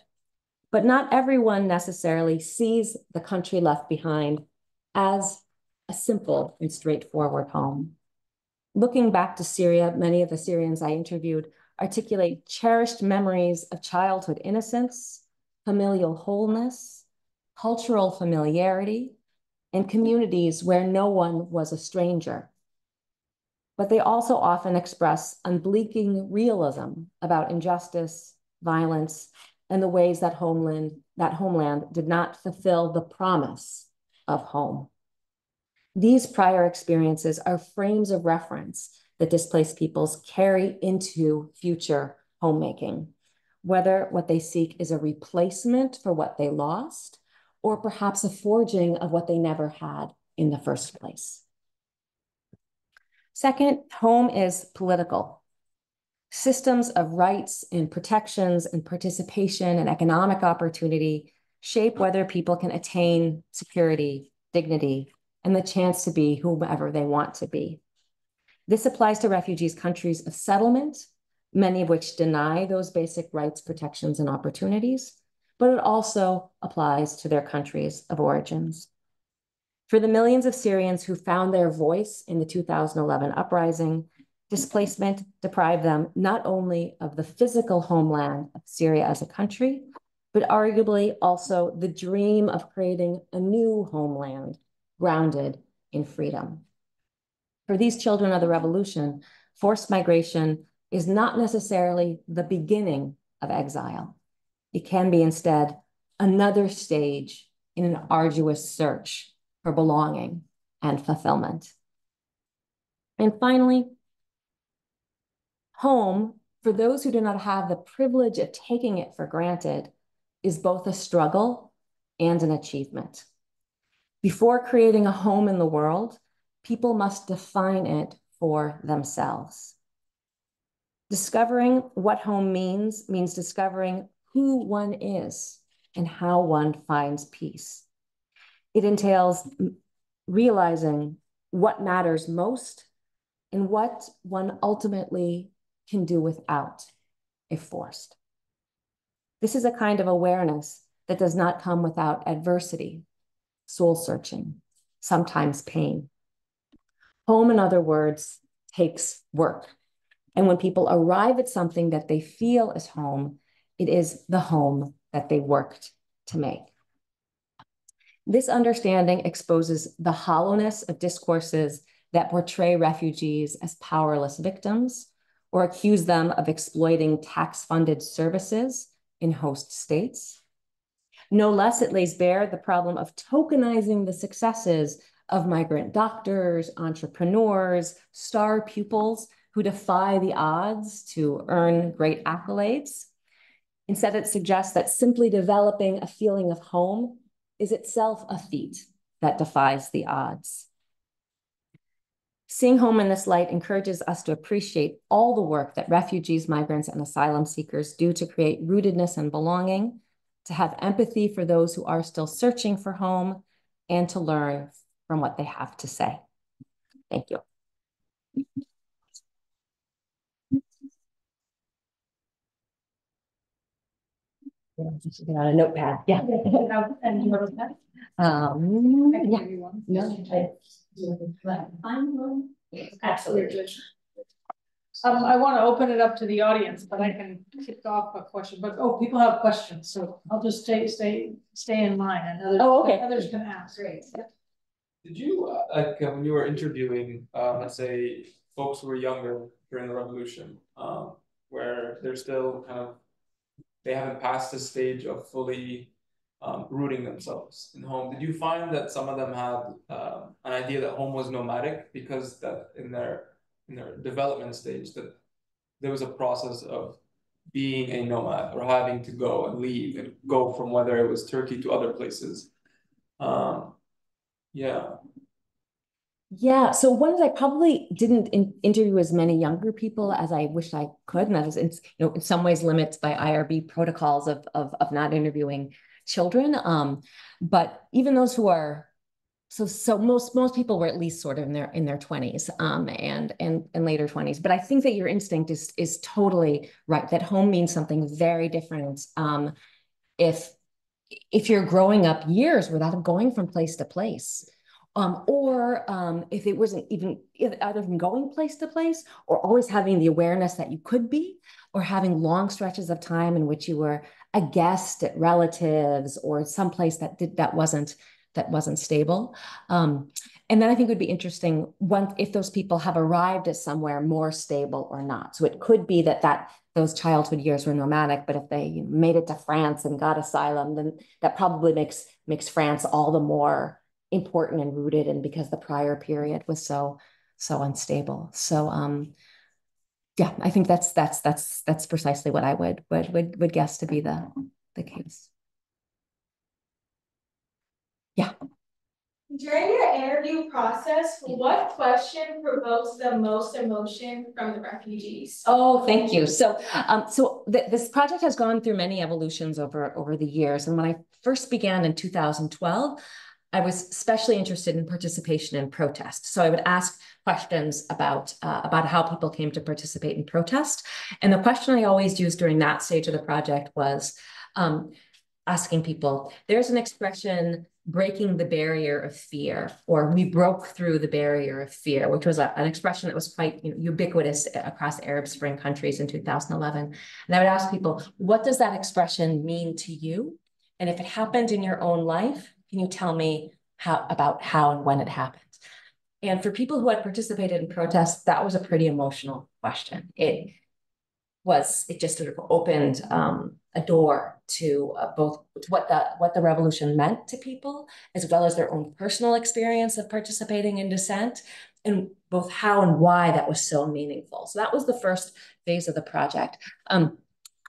But not everyone necessarily sees the country left behind as a simple and straightforward home. Looking back to Syria, many of the Syrians I interviewed articulate cherished memories of childhood innocence, familial wholeness, cultural familiarity, and communities where no one was a stranger. But they also often express unblinking realism about injustice, violence, and the ways that homeland, that homeland did not fulfill the promise of home. These prior experiences are frames of reference that displaced peoples carry into future homemaking, whether what they seek is a replacement for what they lost or perhaps a forging of what they never had in the first place. Second, home is political. Systems of rights and protections and participation and economic opportunity shape whether people can attain security, dignity, and the chance to be whomever they want to be. This applies to refugees' countries of settlement, many of which deny those basic rights, protections, and opportunities, but it also applies to their countries of origins. For the millions of Syrians who found their voice in the 2011 uprising, displacement deprived them not only of the physical homeland of Syria as a country, but arguably also the dream of creating a new homeland grounded in freedom. For these children of the revolution, forced migration is not necessarily the beginning of exile. It can be instead another stage in an arduous search for belonging and fulfillment. And finally, home, for those who do not have the privilege of taking it for granted, is both a struggle and an achievement. Before creating a home in the world, people must define it for themselves. Discovering what home means means discovering who one is and how one finds peace. It entails realizing what matters most and what one ultimately can do without if forced. This is a kind of awareness that does not come without adversity, soul searching, sometimes pain. Home, in other words, takes work. And when people arrive at something that they feel is home, it is the home that they worked to make. This understanding exposes the hollowness of discourses that portray refugees as powerless victims or accuse them of exploiting tax funded services in host states. No less, it lays bare the problem of tokenizing the successes of migrant doctors, entrepreneurs, star pupils who defy the odds to earn great accolades. Instead, it suggests that simply developing a feeling of home is itself a feat that defies the odds. Seeing home in this light encourages us to appreciate all the work that refugees, migrants, and asylum seekers do to create rootedness and belonging, to have empathy for those who are still searching for home, and to learn from what they have to say. Thank you. Get on a notepad. Yeah. And you have a pen? Um, I yeah. give you one. No, Absolutely. Um, I want to open it up to the audience, but I can kick off a question, but, oh, people have questions, so I'll just stay, stay, stay in line and others. Oh, okay. Others can ask. Great. Did you, uh, like, uh, when you were interviewing, uh, let's say, folks who were younger during the revolution, um, where they're still kind of, they haven't passed the stage of fully um, rooting themselves in home. Did you find that some of them had um, an idea that home was nomadic because that in their in their development stage that there was a process of being a nomad or having to go and leave and go from whether it was Turkey to other places. Um, yeah. Yeah, so one is I probably didn't in, interview as many younger people as I wish I could, and that is, in, you know, in some ways limits by IRB protocols of of of not interviewing children. Um, but even those who are so so most most people were at least sort of in their in their 20s um and and and later 20s but i think that your instinct is is totally right that home means something very different um if if you're growing up years without going from place to place um, or um, if it wasn't even either from going place to place or always having the awareness that you could be or having long stretches of time in which you were a guest at relatives or someplace that did that wasn't that wasn't stable. Um, and then i think it would be interesting one if those people have arrived at somewhere more stable or not. So it could be that that those childhood years were nomadic but if they made it to france and got asylum then that probably makes makes france all the more important and rooted and because the prior period was so so unstable so um yeah i think that's that's that's that's precisely what i would would would, would guess to be the the case yeah During your interview process, what question provokes the most emotion from the refugees? Oh, thank you. So, um, so th- this project has gone through many evolutions over over the years. And when I first began in 2012, I was especially interested in participation in protest. So I would ask questions about uh, about how people came to participate in protest. And the question I always used during that stage of the project was um, asking people. There's an expression breaking the barrier of fear, or we broke through the barrier of fear, which was a, an expression that was quite you know, ubiquitous across Arab Spring countries in 2011. And I would ask people, what does that expression mean to you? And if it happened in your own life, can you tell me how about how and when it happened? And for people who had participated in protests, that was a pretty emotional question. It was it just sort of opened um, a door to uh, both what the what the revolution meant to people, as well as their own personal experience of participating in dissent, and both how and why that was so meaningful. So that was the first phase of the project. Um,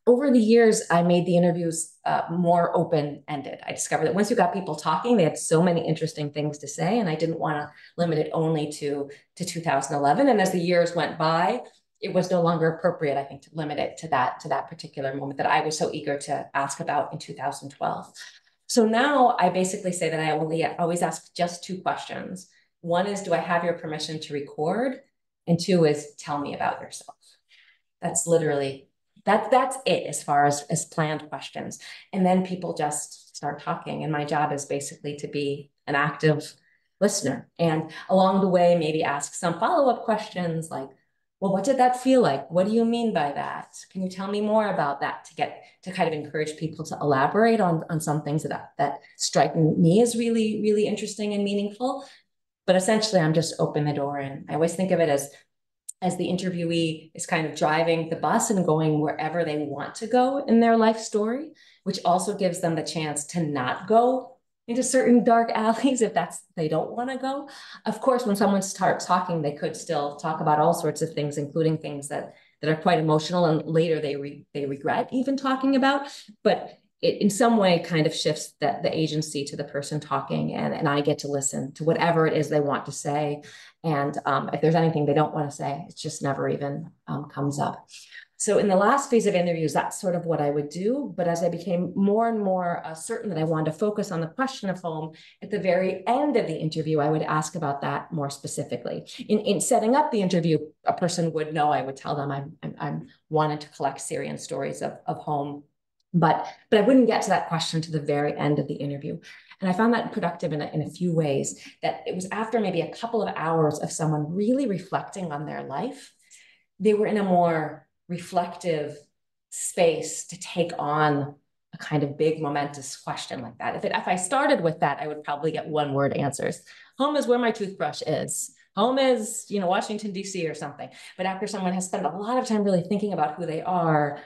over the years, I made the interviews uh, more open ended. I discovered that once you got people talking, they had so many interesting things to say, and I didn't want to limit it only to to 2011. And as the years went by, it was no longer appropriate, I think, to limit it to that to that particular moment that I was so eager to ask about in 2012. So now I basically say that I only always ask just two questions. One is, do I have your permission to record? And two is, tell me about yourself. That's literally that that's it as far as as planned questions. And then people just start talking. And my job is basically to be an active listener. And along the way, maybe ask some follow-up questions like, well, what did that feel like? What do you mean by that? Can you tell me more about that to get to kind of encourage people to elaborate on, on some things that, that strike me as really, really interesting and meaningful? But essentially, I'm just open the door. And I always think of it as as the interviewee is kind of driving the bus and going wherever they want to go in their life story, which also gives them the chance to not go into certain dark alleys if that's they don't want to go. Of course, when someone starts talking, they could still talk about all sorts of things, including things that that are quite emotional and later they re, they regret even talking about. But it in some way kind of shifts that the agency to the person talking and, and I get to listen to whatever it is they want to say. And um, if there's anything they don't want to say, it just never even um, comes up. So in the last phase of interviews, that's sort of what I would do. But as I became more and more uh, certain that I wanted to focus on the question of home, at the very end of the interview, I would ask about that more specifically. In, in setting up the interview, a person would know, I would tell them I'm, I'm, I'm wanting to collect Syrian stories of, of home but but I wouldn't get to that question to the very end of the interview. And I found that productive in a, in a few ways that it was after maybe a couple of hours of someone really reflecting on their life, they were in a more reflective space to take on a kind of big momentous question like that. If it, if I started with that, I would probably get one word answers. Home is where my toothbrush is. Home is, you know, Washington, D.C. or something. But after someone has spent a lot of time really thinking about who they are,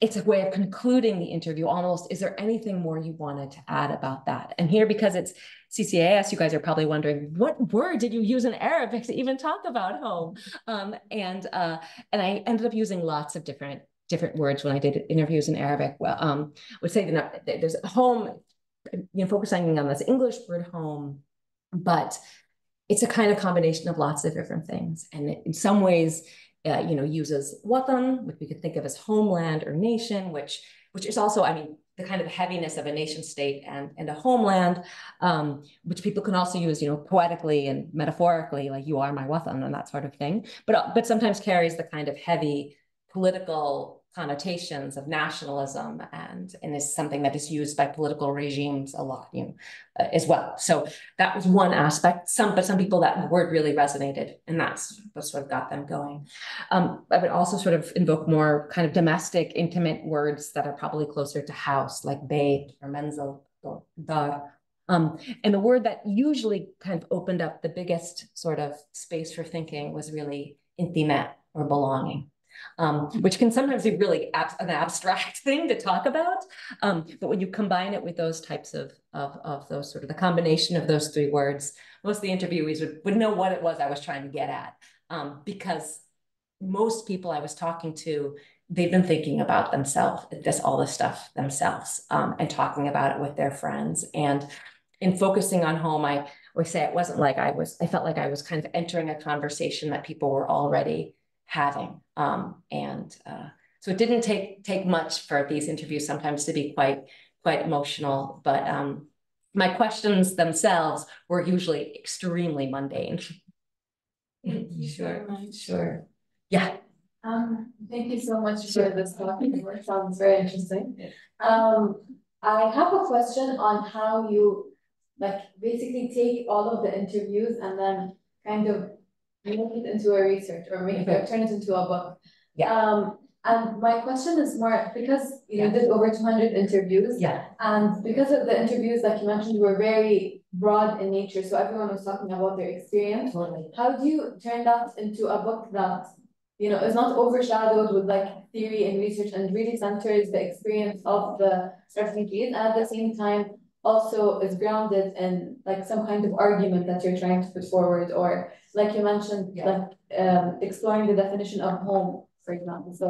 it's a way of concluding the interview almost. Is there anything more you wanted to add about that? And here, because it's CCAS, you guys are probably wondering, what word did you use in Arabic to even talk about home? Um, and uh, and I ended up using lots of different different words when I did interviews in Arabic. Well, um, would say that there's home, you know, focusing on this English word home, but it's a kind of combination of lots of different things. And in some ways, uh, you know, uses watan, which we could think of as homeland or nation, which which is also, I mean, the kind of heaviness of a nation state and, and a homeland, um, which people can also use, you know, poetically and metaphorically, like you are my watan and that sort of thing, but, but sometimes carries the kind of heavy political connotations of nationalism and and is something that is used by political regimes a lot you know, uh, as well. So that was one aspect. Some but some people that word really resonated and that's what sort of got them going. Um, i would also sort of invoke more kind of domestic intimate words that are probably closer to house like bayt or menzel or dar um, and the word that usually kind of opened up the biggest sort of space for thinking was really intimat or belonging um, which can sometimes be really ab an abstract thing to talk about. Um, but when you combine it with those types of, of, of those sort of the combination of those three words, most of the interviewees would, would know what it was I was trying to get at. Um, because most people I was talking to, they've been thinking about themselves, this all this stuff themselves, um, and talking about it with their friends. And in focusing on home, I would say it wasn't like I was, I felt like I was kind of entering a conversation that people were already having. Um, and uh, so it didn't take take much for these interviews sometimes to be quite quite emotional, but um, my questions themselves were usually extremely mundane. Thank you Sure. Sure. Yeah. Um, thank you so much for this talk, it sounds very interesting. Um, I have a question on how you, like, basically take all of the interviews and then kind of make it into a research or make it, turn it into a book. Yeah. Um, and my question is more, because you did over two hundred interviews, Yeah. and because of the interviews, like you mentioned, were very broad in nature, so everyone was talking about their experience. Totally. How do you turn that into a book that, you know, is not overshadowed with like theory and research and really centers the experience of the refugees and at the same time also is grounded in like some kind of argument that you're trying to put forward or like you mentioned, Yeah. like um exploring the definition of home, for example, so.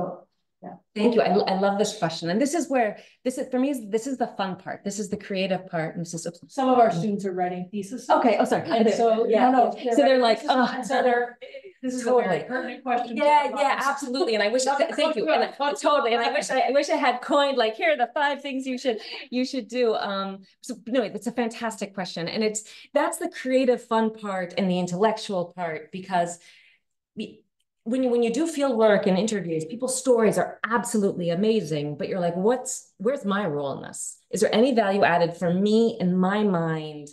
Yeah. Thank you. I, I love this question. And this is where, this is, for me, this is the fun part. This is the creative part. And this is, Some of our students are writing theses. okay, oh, sorry. And so, Yeah, no, no. yeah. So they're like, writing theses, oh. So they're, this is a very Totally. pertinent question. to Yeah, the yeah, absolutely. And I wish, Not th- thank you. And I- totally. And I wish, I I wish I had coined like, here are the five things you should, you should do. Um, so no, it's a fantastic question. And it's, that's the creative fun part and the intellectual part because we, when you, when you do field work and interviews, people's stories are absolutely amazing, but you're like, what's, where's my role in this? Is there any value added for me in my mind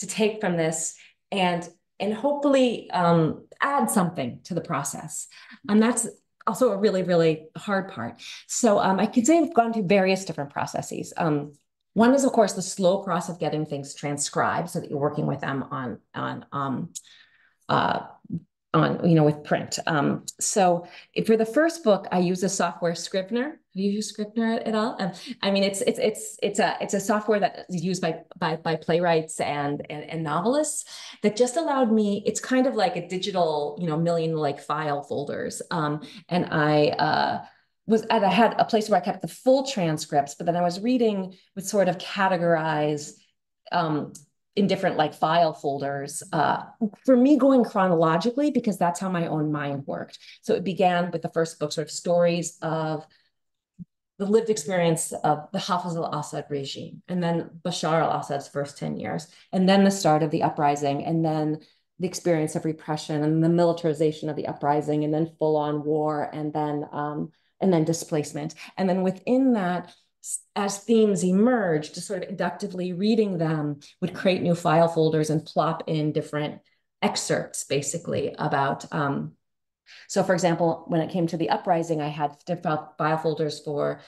to take from this and, and hopefully, um, add something to the process? And that's also a really, really hard part. So, um, I could say I've gone through various different processes. Um, one is, of course, the slow process of getting things transcribed so that you're working with them on, on, um, uh, on, you know, with print. Um, so for the first book, I use a software Scrivener. Have you used Scrivener at all? Um, I mean, it's, it's, it's, it's a, it's a software that is used by, by, by playwrights and, and, and novelists that just allowed me, it's kind of like a digital, you know, million like file folders. Um, and I, uh, was and I had a place where I kept the full transcripts, but then I was reading would sort of categorize um, in different like file folders. Uh, for me, going chronologically because that's how my own mind worked. So it began with the first book, sort of stories of the lived experience of the Hafiz al-Assad regime, and then Bashar al-Assad's first 10 years, and then the start of the uprising, and then the experience of repression and the militarization of the uprising, and then full-on war, and then um, and then displacement. And then within that, as themes emerged, sort of inductively reading them would create new file folders and plop in different excerpts, basically, about. Um, so, for example, when it came to the uprising, I had different file folders for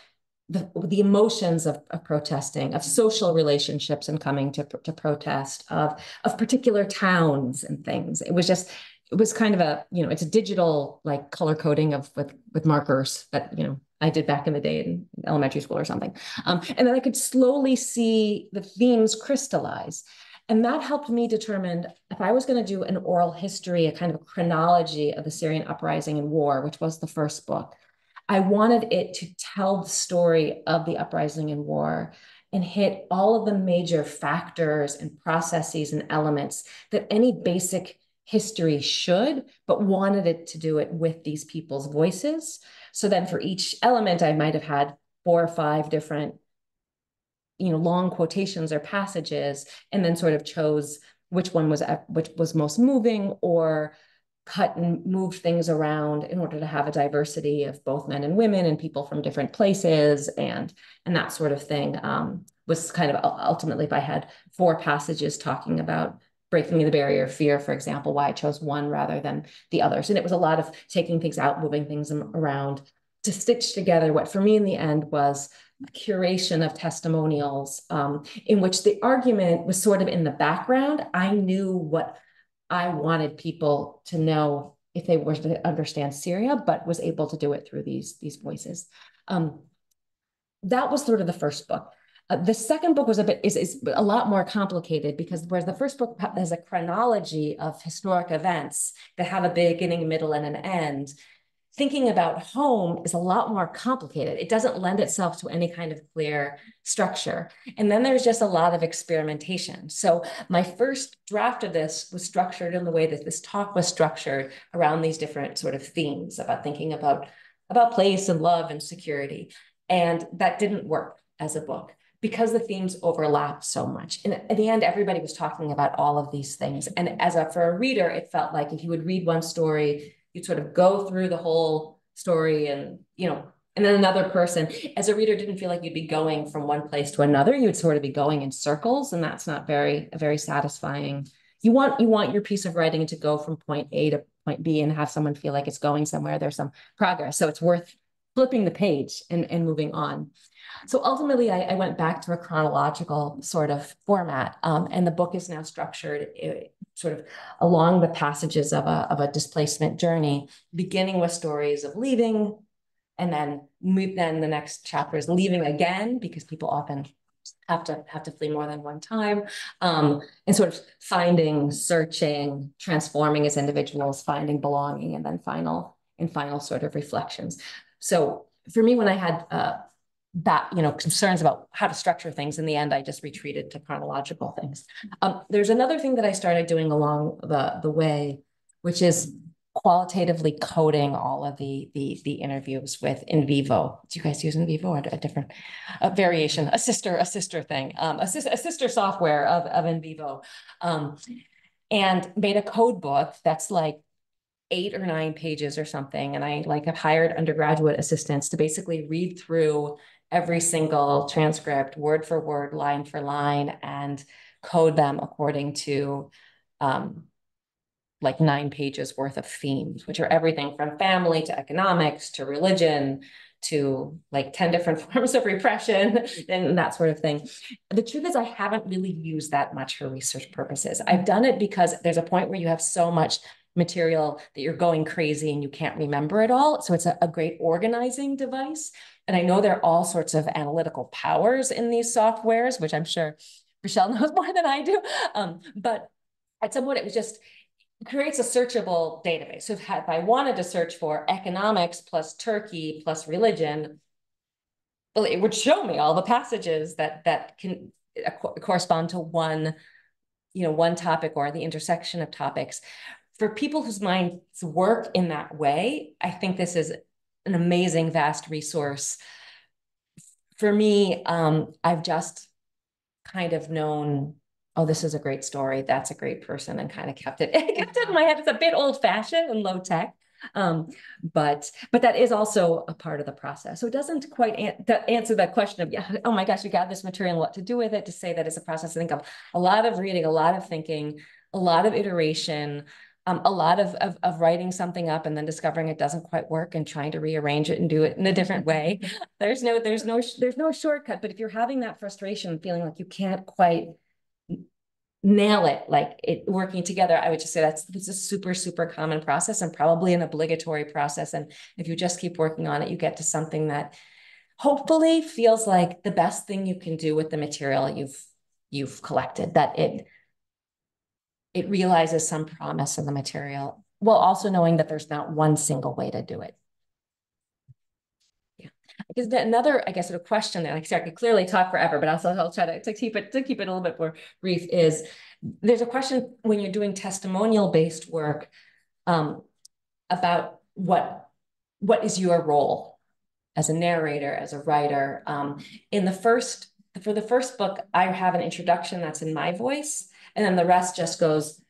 the, the emotions of, of protesting, of social relationships and coming to, to protest, of, of particular towns and things. It was just it was kind of a you know it's a digital like color coding of with with markers that you know I did back in the day in elementary school or something um, and then I could slowly see the themes crystallize and that helped me determine if I was going to do an oral history a kind of chronology of the Syrian uprising and war which was the first book I wanted it to tell the story of the uprising and war and hit all of the major factors and processes and elements that any basic history should, but wanted it to do it with these people's voices. So then for each element, I might have had four or five different, you know, long quotations or passages, and then sort of chose which one was which was most moving or cut and moved things around in order to have a diversity of both men and women and people from different places and and that sort of thing um, was kind of ultimately if I had four passages talking about breaking the barrier of fear, for example, why I chose one rather than the others. And it was a lot of taking things out, moving things around to stitch together what for me in the end was a curation of testimonials um, in which the argument was sort of in the background. I knew what I wanted people to know if they were to understand Syria, but was able to do it through these, these voices. Um, that was sort of the first book. Uh, the second book was a bit is, is a lot more complicated because whereas the first book has a chronology of historic events that have a beginning, middle, and an end, thinking about home is a lot more complicated. It doesn't lend itself to any kind of clear structure. And then there's just a lot of experimentation. So my first draft of this was structured in the way that this talk was structured around these different sort of themes about thinking about, about place and love and security. And that didn't work as a book because the themes overlap so much. And at the end, everybody was talking about all of these things. And as a for a reader, it felt like if you would read one story, you'd sort of go through the whole story and, you know, and then another person, as a reader, didn't feel like you'd be going from one place to another. You'd sort of be going in circles, and that's not very, very satisfying. You want you want your piece of writing to go from point A to point B and have someone feel like it's going somewhere. There's some progress, so it's worth flipping the page and, and moving on. So ultimately, I, I, went back to a chronological sort of format, um, and the book is now structured it, eh, sort of along the passages of a, of a displacement journey, beginning with stories of leaving, and then move, then the next chapter is leaving again, because people often have to have to flee more than one time, um, and sort of finding, searching, transforming as individuals, finding belonging, and then final and final sort of reflections. So for me, when I had uh, that you know concerns about how to structure things in the end i just retreated to chronological things. Um, there's another thing that i started doing along the the way which is qualitatively coding all of the the the interviews with NVivo do you guys use NVivo or a different a variation a sister a sister thing um a, a sister software of, of NVivo um and made a code book that's like eight or nine pages or something and i like have hired undergraduate assistants to basically read through every single transcript, word for word, line for line, and code them according to um, like nine pages worth of themes, which are everything from family to economics to religion to like 10 different forms of repression and that sort of thing. The truth is, I haven't really used that much for research purposes. I've done it because there's a point where you have so much material that you're going crazy and you can't remember it all. So it's a, a great organizing device. And I know there are all sorts of analytical powers in these softwares, which I'm sure Michelle knows more than I do. Um, but at some point, it was just creates a searchable database. So if, if I wanted to search for economics plus Turkey plus religion, well, it would show me all the passages that that can correspond to one, you know, one topic or the intersection of topics. For people whose minds work in that way, I think this is an amazing, vast resource. For me, um, I've just kind of known, oh, this is a great story. That's a great person, and kind of kept it, kept it in my head. It's a bit old fashioned and low tech. Um, but but that is also a part of the process. So it doesn't quite an answer that question of, yeah, oh my gosh, we got this material, what to do with it, to say that it's a process. I think of a lot of reading, a lot of thinking, a lot of iteration, um, a lot of, of, of writing something up and then discovering it doesn't quite work and trying to rearrange it and do it in a different way. There's no there's no there's no shortcut. But if you're having that frustration, feeling like you can't quite nail it like it working together i would just say that's it's a super super common process and probably an obligatory process and if you just keep working on it you get to something that hopefully feels like the best thing you can do with the material you've you've collected that it it realizes some promise in the material while also knowing that there's not one single way to do it. Yeah, because another, I guess, of question that I could clearly talk forever, but also I'll try to, to keep it to keep it a little bit more brief. Is there's a question when you're doing testimonial based work um, about what what is your role as a narrator, as a writer. Um, in the first for the first book, I have an introduction that's in my voice and then the rest just goes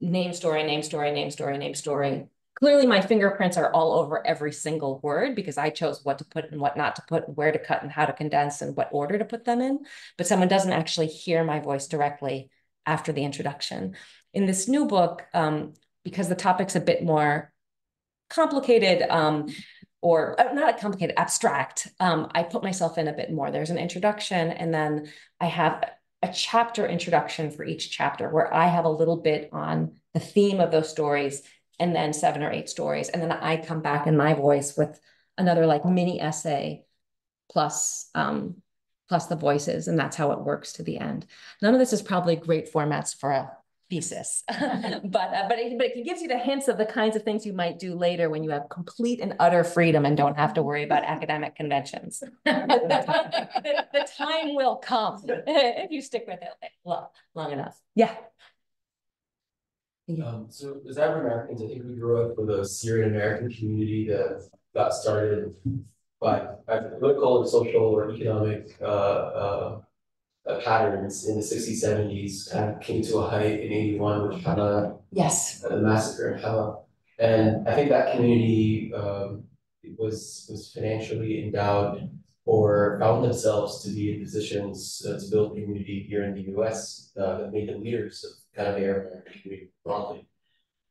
name story, name story, name story, name story. Clearly my fingerprints are all over every single word because I chose what to put and what not to put, where to cut and how to condense and what order to put them in. But someone doesn't actually hear my voice directly after the introduction. In this new book, um, because the topic's a bit more complicated, um, or uh, not complicated, abstract, um, I put myself in a bit more. There's an introduction, and then I have a chapter introduction for each chapter where I have a little bit on the theme of those stories and then seven or eight stories. And then I come back in my voice with another like mini essay plus um, plus the voices. And that's how it works to the end. None of this is probably great formats for a thesis. But, uh, but it, but it gives you the hints of the kinds of things you might do later when you have complete and utter freedom and don't have to worry about academic conventions. The, the time will come if you stick with it long, long enough. Yeah. Um, so as African Americans, I think we grew up with a Syrian American community that got started by, by political and social or economic, uh, uh. Uh, patterns in the sixties, seventies, kind of came to a height in eighty-one with Hama, Yes. uh, the massacre in Hama. And I think that community, um, was, was financially endowed or found themselves to be in positions uh, to build community here in the US, uh, that made them leaders of kind of the Arab American community broadly.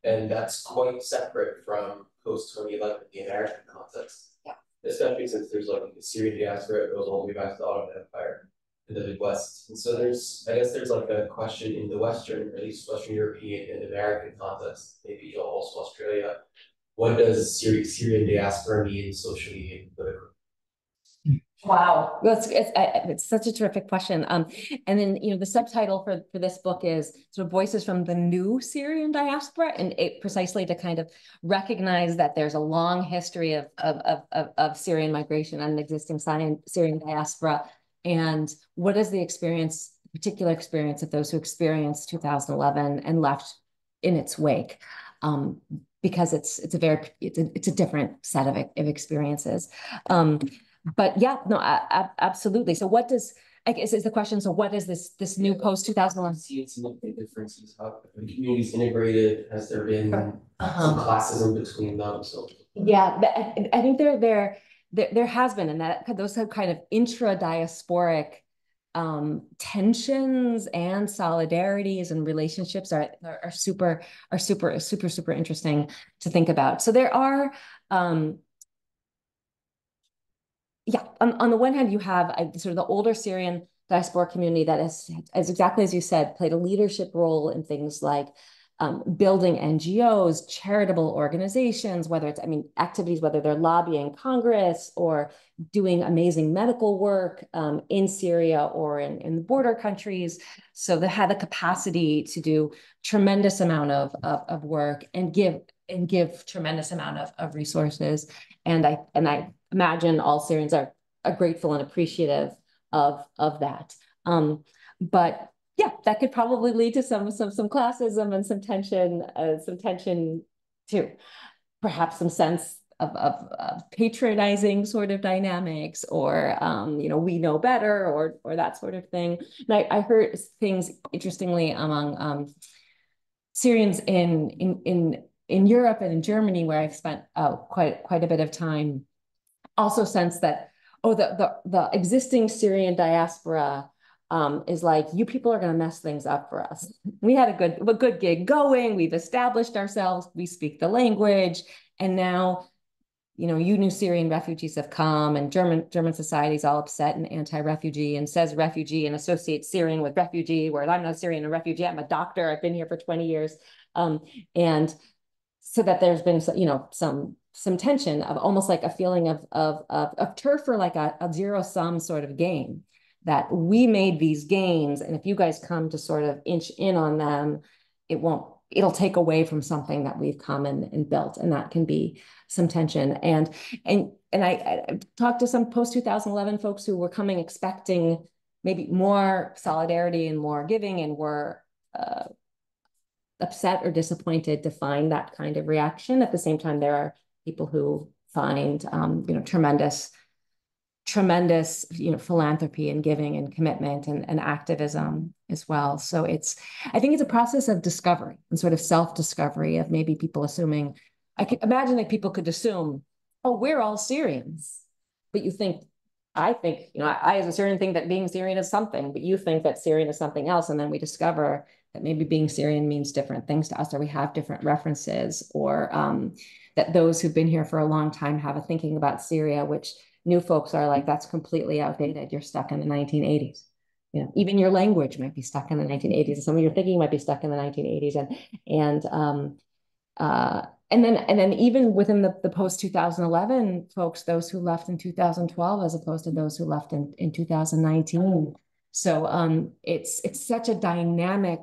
And that's quite separate from post twenty eleven, the American context. Yeah. Especially since there's like the Syrian diaspora, it goes all the way back to the Ottoman Empire in the Midwest. And so there's, I guess there's like a question in the Western, or at least Western European and American context, maybe also Australia. What does Syri- Syrian diaspora mean socially and politically? Wow. Well, it's, it's, I- I- it's such a terrific question. Um, and then, you know, the subtitle for, for this book is sort of voices from the new Syrian diaspora and it precisely to kind of recognize that there's a long history of, of, of, of, of Syrian migration and an existing Syrian, Syrian diaspora. And what is the experience, particular experience of those who experienced two thousand eleven and left in its wake? Um, because it's, it's a very, it's a, it's a different set of, of experiences. Um, but yeah, no, a- a- absolutely. So what does, I guess is the question, so what is this, this new post two thousand eleven? See significant differences, how the community's integrated, has there been some Uh-huh. classism between them, so. Yeah, I, I think there, there, there, there has been, and that, those have kind of intra-diasporic um, tensions and solidarities and relationships are, are, are super, are super, super, super interesting to think about. So there are, um, yeah, on, on the one hand, you have uh, sort of the older Syrian diaspora community that has, as exactly as you said, played a leadership role in things like um, building NGOs, charitable organizations, whether it's, I mean, activities, whether they're lobbying Congress or doing amazing medical work um, in Syria or in, in the border countries. So they had the capacity to do tremendous amount of, of, of work and give and give tremendous amount of, of resources. And I and I imagine all Syrians are, are grateful and appreciative of, of that. Um, but yeah, that could probably lead to some some some classism and some tension, uh, some tension too. Perhaps some sense of, of, of patronizing sort of dynamics, or um, you know, we know better, or or that sort of thing. And I, I heard things interestingly among um, Syrians in in in in Europe and in Germany, where I've spent uh, quite quite a bit of time. Also, sense that oh, the the the existing Syrian diaspora um, is like, you people are going to mess things up for us. We had a good, a good gig going. We've established ourselves. We speak the language. And now, you know, you new Syrian refugees have come and German, German society is all upset and anti-refugee and says refugee and associates Syrian with refugee, whereas I'm not Syrian, a refugee. I'm a doctor. I've been here for 20 years. Um, and so that there's been, you know, some, some tension of almost like a feeling of, of, of, of turf or like a, a zero sum sort of game that we made these gains and if you guys come to sort of inch in on them it won't it'll take away from something that we've come and, and built and that can be some tension. And and and I, I talked to some post 2011 folks who were coming expecting maybe more solidarity and more giving and were uh, upset or disappointed to find that kind of reaction. At the same time there are people who find um, you know tremendous tremendous you know philanthropy and giving and commitment and, and activism as well. So it's i think it's a process of discovery and sort of self-discovery of maybe people assuming i could imagine that people could assume oh we're all syrians. But you think i think you know i, I as a syrian think that being syrian is something but you think that syrian is something else. And then we discover that maybe being syrian means different things to us or we have different references or um, that those who've been here for a long time have a thinking about syria which new folks are like, that's completely outdated. You're stuck in the 1980s. You know, even your language might be stuck in the 1980s. And some of your thinking might be stuck in the 1980s. And and um, uh, and then and then even within the, the post 2011 folks, those who left in 2012 as opposed to those who left in, in 2019. So um, it's it's such a dynamic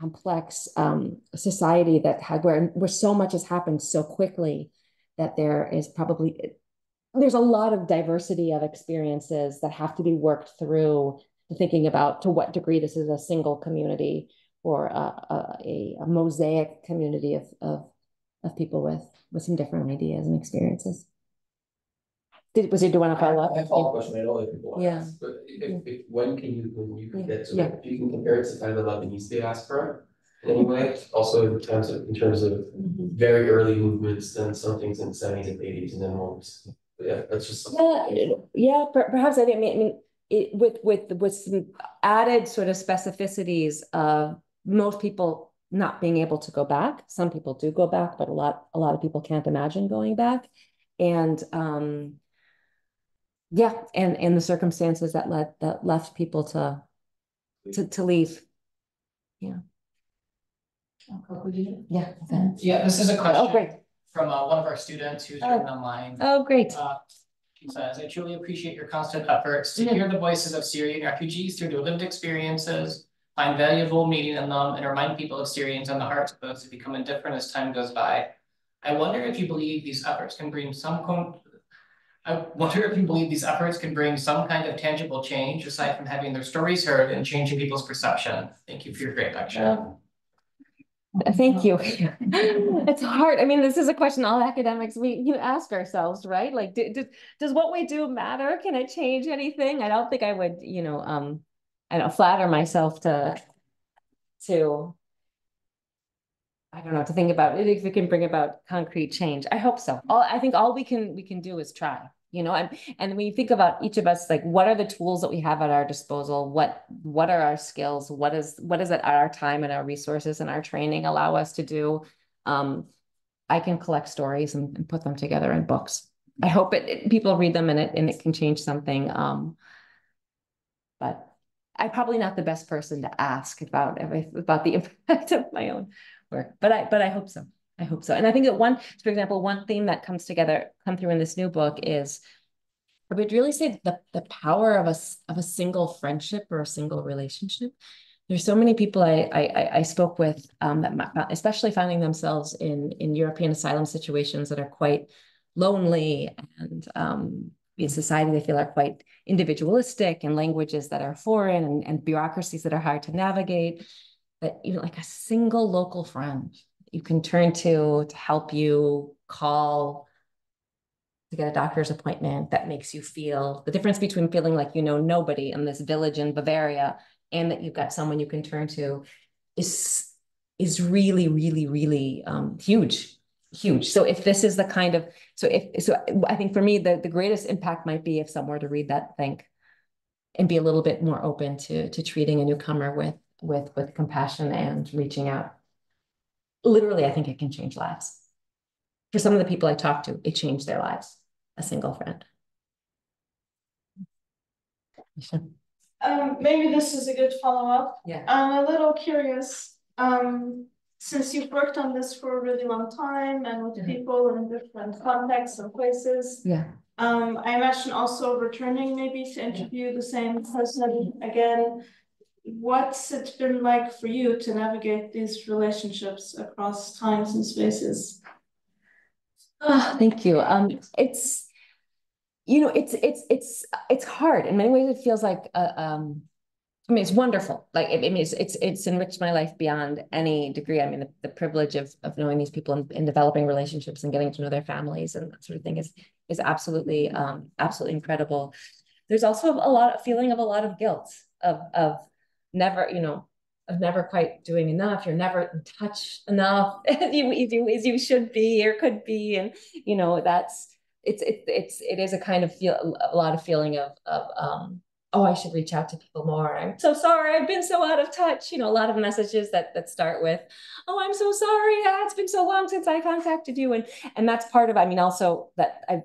complex um, society that had where where so much has happened so quickly that there is probably there's a lot of diversity of experiences that have to be worked through thinking about to what degree this is a single community or a, a, a mosaic community of, of of people with with some different ideas and experiences. Did was you do want to follow up? I have a follow-up question, I know other people Yeah. ask, but if, if, when can you, when you can get to, Yeah. if you can compare it to kind of the Lebanese diaspora? In any way, also in terms of, in terms of mm-hmm. very early movements, then some things in the seventies and eighties and then more. Recently. But Yeah, that's just. Yeah, yeah, perhaps I think, I mean, I mean, it, with, with, with some added sort of specificities of most people not being able to go back. Some people do go back, but a lot, a lot of people can't imagine going back. And, um, yeah, and, and the circumstances that led, that left people to, to, to leave. Yeah. Yeah. Yeah, this is a question. Oh, great. From uh one of our students who's Oh. written online. Oh, great. Uh, She says, I truly appreciate your constant efforts to Yeah. hear the voices of Syrian refugees through their lived experiences. Find valuable meaning in them and remind people of Syrians and the hearts of those who become indifferent as time goes by. I wonder if you believe these efforts can bring some I wonder if you believe these efforts can bring some kind of tangible change aside from having their stories heard and changing people's perception. Thank you for your great lecture. Uh, Thank you. It's hard. I mean, this is a question all academics, we, you ask ourselves, right? Like, do, do, does what we do matter? Can it change anything? I don't think I would, you know, um, I don't flatter myself to, to, I don't know, to think about it, if we can bring about concrete change. I hope so. All, I think all we can, we can do is try, you know, and, and when you think about each of us, like, what are the tools that we have at our disposal? What, what are our skills? What is, what is it our time and our resources and our training allow us to do? Um, I can collect stories and, and put them together in books. I hope it, it- people read them and it, and it can change something. Um, but I'm probably not the best person to ask about about the impact of my own work, but I, but I hope so. I hope so. And I think that one, for example, one theme that comes together, come through in this new book is I would really say the, the power of a, of a single friendship or a single relationship. There's so many people I, I, I- spoke with, um, that especially finding themselves in, in European asylum situations that are quite lonely and, um, in society they feel are quite individualistic and languages that are foreign and, and bureaucracies that are hard to navigate. That know, like a single local friend you can turn to to help you call to get a doctor's appointment that makes you feel the difference between feeling like you know nobody in this village in Bavaria and that you've got someone you can turn to is is really really really um, huge huge. So if this is the kind of so if so i think for me the, the greatest impact might be if someone were to read that think and be a little bit more open to to treating a newcomer with with with compassion and reaching out literally i think it can change lives for some of the people i talk to it changed their lives a single friend Um, maybe this is a good follow-up. Yeah. I'm a little curious, um, since you've worked on this for a really long time and with Yeah. people in different contexts and places. yeah Um, I imagine also returning maybe to interview the same person again. What's it been like for you to navigate these relationships across times and spaces? Oh, thank you. Um, it's, you know, it's, it's, it's, it's hard. In many ways, it feels like, uh, um, I mean, it's wonderful. Like, I mean, it's, it's, it's enriched my life beyond any degree. I mean, the, the privilege of, of knowing these people and, and developing relationships and getting to know their families and that sort of thing is, is absolutely, um, absolutely incredible. There's also a lot, of feeling of a lot of guilt of, of never, you know, of never quite doing enough. You're never in touch enough as you, as you, as you should be or could be. And, you know, that's, it's, it's, it's, it is a kind of feel, a lot of feeling of, of, um, oh, I should reach out to people more. I'm so sorry. I've been so out of touch. You know, a lot of messages that, that start with, oh, I'm so sorry. Ah, it's been so long since I contacted you. And, and that's part of, I mean, also that I've,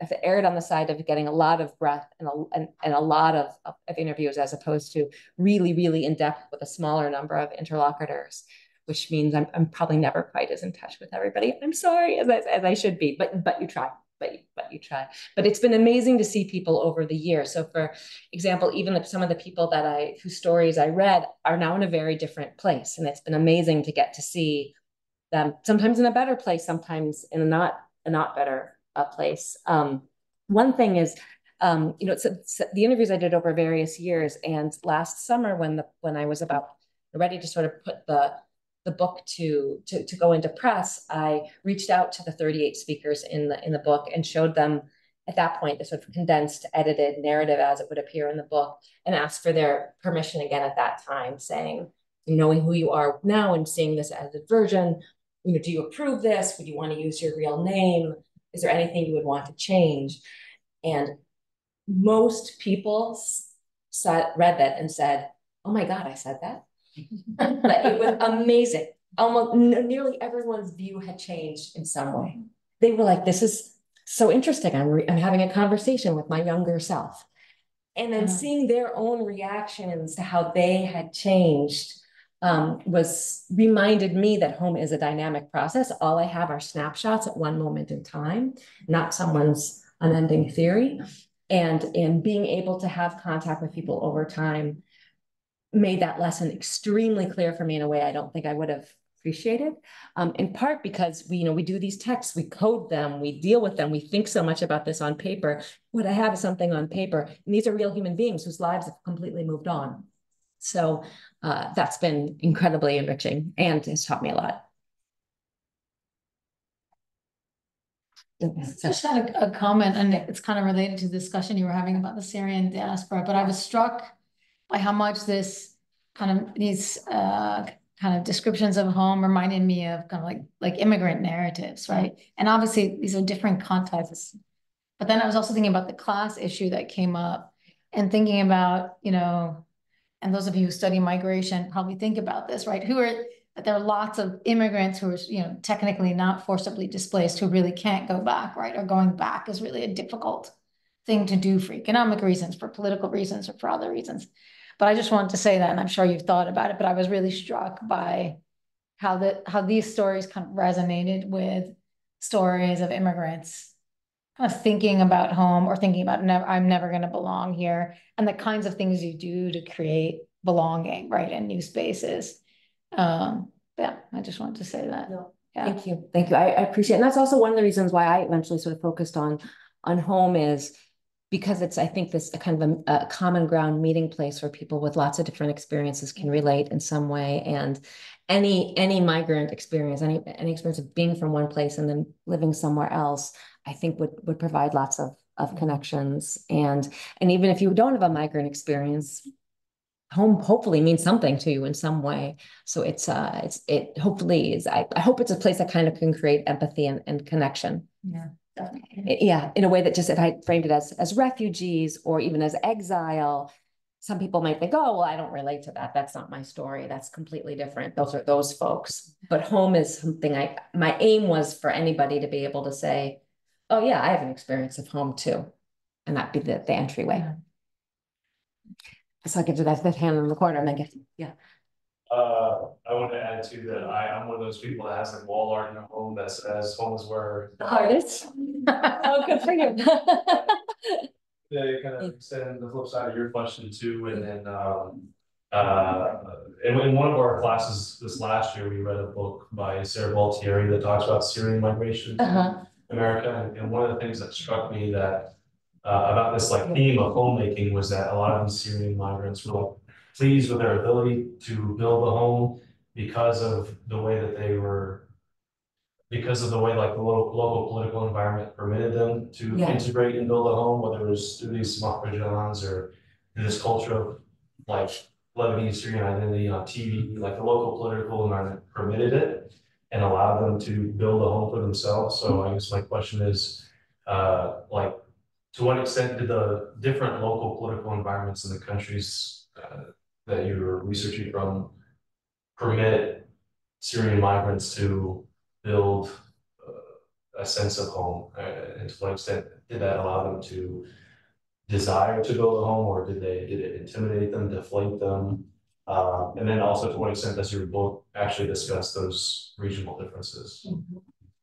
I've erred on the side of getting a lot of breath and a, and, and a lot of, of, interviews as opposed to really, really in depth with a smaller number of interlocutors, which means I'm, I'm probably never quite as in touch with everybody. I'm sorry as, I- as I should be, but, but you try. but you, but you try. But it's been amazing to see people over the years. So for example, even some of the people that I whose stories I read are now in a very different place. And it's been amazing to get to see them sometimes in a better place, sometimes in a not a not better place. Um, one thing is um, you know, it's, it's, the interviews I did over various years, and last summer when the when I was about ready to sort of put the the book to to to go into press, I reached out to the 38 speakers in the in the book and showed them at that point the sort of condensed, edited narrative as it would appear in the book, and asked for their permission again at that time, saying, knowing who you are now and seeing this edited version, you know, do you approve this? Would you want to use your real name? Is there anything you would want to change? And most people said, read that and said, oh my God, I said that. but it was amazing. Almost nearly everyone's view had changed in some way. They were like, this is so interesting. I'm, I'm having a conversation with my younger self. And then yeah. seeing their own reactions to how they had changed um, was reminded me that home is a dynamic process. All I have are snapshots at one moment in time, not someone's unending theory and and being able to have contact with people over time made that lesson extremely clear for me in a way I don't think I would have appreciated. Um, in part because we, you know, we do these texts, we code them, we deal with them, we think so much about this on paper. What I have is something on paper, and these are real human beings whose lives have completely moved on. So uh, that's been incredibly enriching and has taught me a lot. Just had a, a comment, and it's kind of related to the discussion you were having about the Syrian diaspora, but I was struck by how much this kind of these uh, kind of descriptions of home reminded me of kind of like like immigrant narratives, right? And obviously these are different contexts. But then I was also thinking about the class issue that came up and thinking about, you know, and those of you who study migration probably think about this, right? Who are there are lots of immigrants who are, you know, technically not forcibly displaced who really can't go back, right? Or going back is really a difficult thing to do for economic reasons, for political reasons, or for other reasons. But I just wanted to say that, and I'm sure you've thought about it, but I was really struck by how that how these stories kind of resonated with stories of immigrants kind of thinking about home or thinking about never I'm never going to belong here and the kinds of things you do to create belonging, right, in new spaces. Um, yeah, I just wanted to say that. No. Yeah. Thank you. Thank you. I, I appreciate it. And that's also one of the reasons why I eventually sort of focused on on home is because it's, I think, this a kind of a, a, common ground meeting place where people with lots of different experiences can relate in some way. And any any migrant experience, any any experience of being from one place and then living somewhere else, I think would would provide lots of of connections. And and even if you don't have a migrant experience, home hopefully means something to you in some way. So it's uh it's it hopefully is I, I hope it's a place that kind of can create empathy and, and connection. Yeah. It, yeah, in a way that just if I framed it as as refugees or even as exile, some people might think, oh, well, I don't relate to that. That's not my story. That's completely different. Those are those folks. But home is something I my aim was for anybody to be able to say, oh yeah, I have an experience of home too. And that be the, the entryway. Yeah. So I'll get to that, that hand in the corner and then get, yeah. Uh, I want to add too that. I, I'm one of those people that has like wall art in a home that says home is where. The hardest. Oh, good for you. They kind of extend the flip side of your question too, and then, um, uh, in, in one of our classes this last year, we read a book by Sarah Gualtieri that talks about Syrian migration Uh-huh. America, and, and one of the things that struck me that uh, about this like theme of homemaking was that a lot of these Syrian migrants were like pleased with their ability to build a home because of the way that they were because of the way like the local, local political environment permitted them to Yeah. integrate and build a home, whether it was through these mahrajans or this culture of like Lebanese Syrian identity on TV, like the local political environment permitted it and allow them to build a home for themselves. So I guess my question is, uh, like, to what extent did the different local political environments in the countries uh, that you're researching from permit Syrian migrants to build uh, a sense of home? Uh, and to what extent did that allow them to desire to build a home, or did they did it intimidate them, deflate them? Um, and then also to what extent does your book actually discuss those regional differences?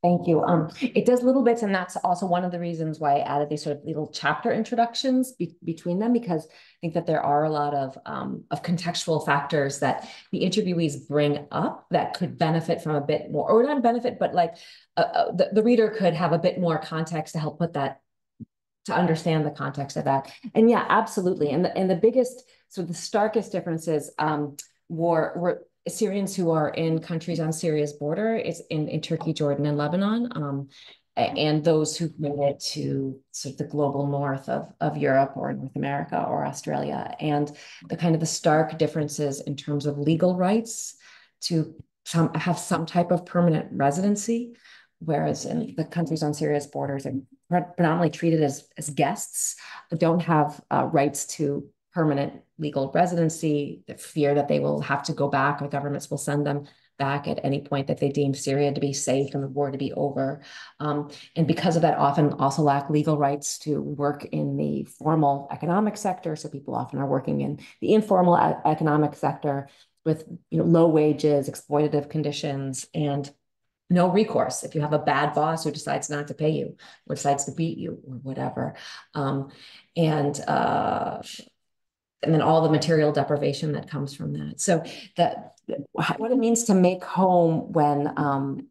Thank you. Um, it does little bits, and that's also one of the reasons why I added these sort of little chapter introductions be between them, because I think that there are a lot of um of contextual factors that the interviewees bring up that could benefit from a bit more, or not benefit, but like uh, uh, the, the reader could have a bit more context to help put that to understand the context of that. And yeah, absolutely. And the and the biggest, so the starkest differences um were were Syrians who are in countries on Syria's border, it's in, in Turkey, Jordan, and Lebanon, um, and those who've made it to sort of the global north of, of Europe or North America or Australia, and the kind of the stark differences in terms of legal rights to some, have some type of permanent residency, whereas in the countries on Syria's borders are predominantly treated as, as guests, don't have uh, rights to permanent legal residency, the fear that they will have to go back or governments will send them back at any point that they deem Syria to be safe and the war to be over. Um, and because of that, often also lack legal rights to work in the formal economic sector. So people often are working in the informal economic sector with you know, low wages, exploitative conditions, and no recourse if you have a bad boss who decides not to pay you or decides to beat you or whatever. Um, and uh, and then all the material deprivation that comes from that. So that what it means to make home when um,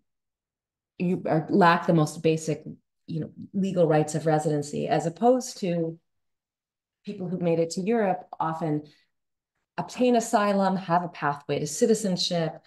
you are, lack the most basic, you know, legal rights of residency, as opposed to people who've made it to Europe often obtain asylum, have a pathway to citizenship,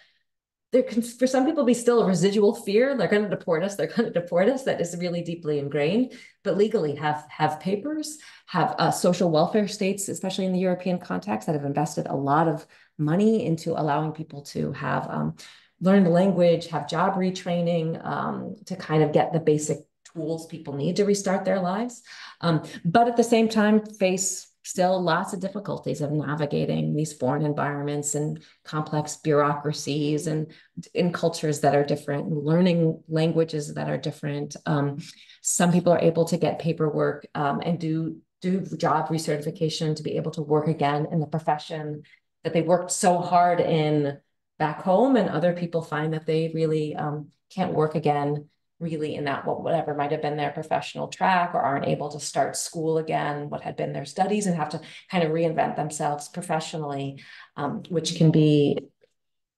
there can for some people be still a residual fear. They're going to deport us they're going to deport us. That is really deeply ingrained. But legally have have papers have uh, social welfare states especially in the european context that have invested a lot of money into allowing people to have um, learn the language have job retraining um, to kind of get the basic tools people need to restart their lives. Um, but at the same time face still lots of difficulties of navigating these foreign environments and complex bureaucracies and in cultures that are different, learning languages that are different. Um, some people are able to get paperwork um, and do do job recertification to be able to work again in the profession that they worked so hard in back home, and other people find that they really um, can't work again really in that whatever might have been their professional track or aren't able to start school again, what had been their studies and have to kind of reinvent themselves professionally, um, which can be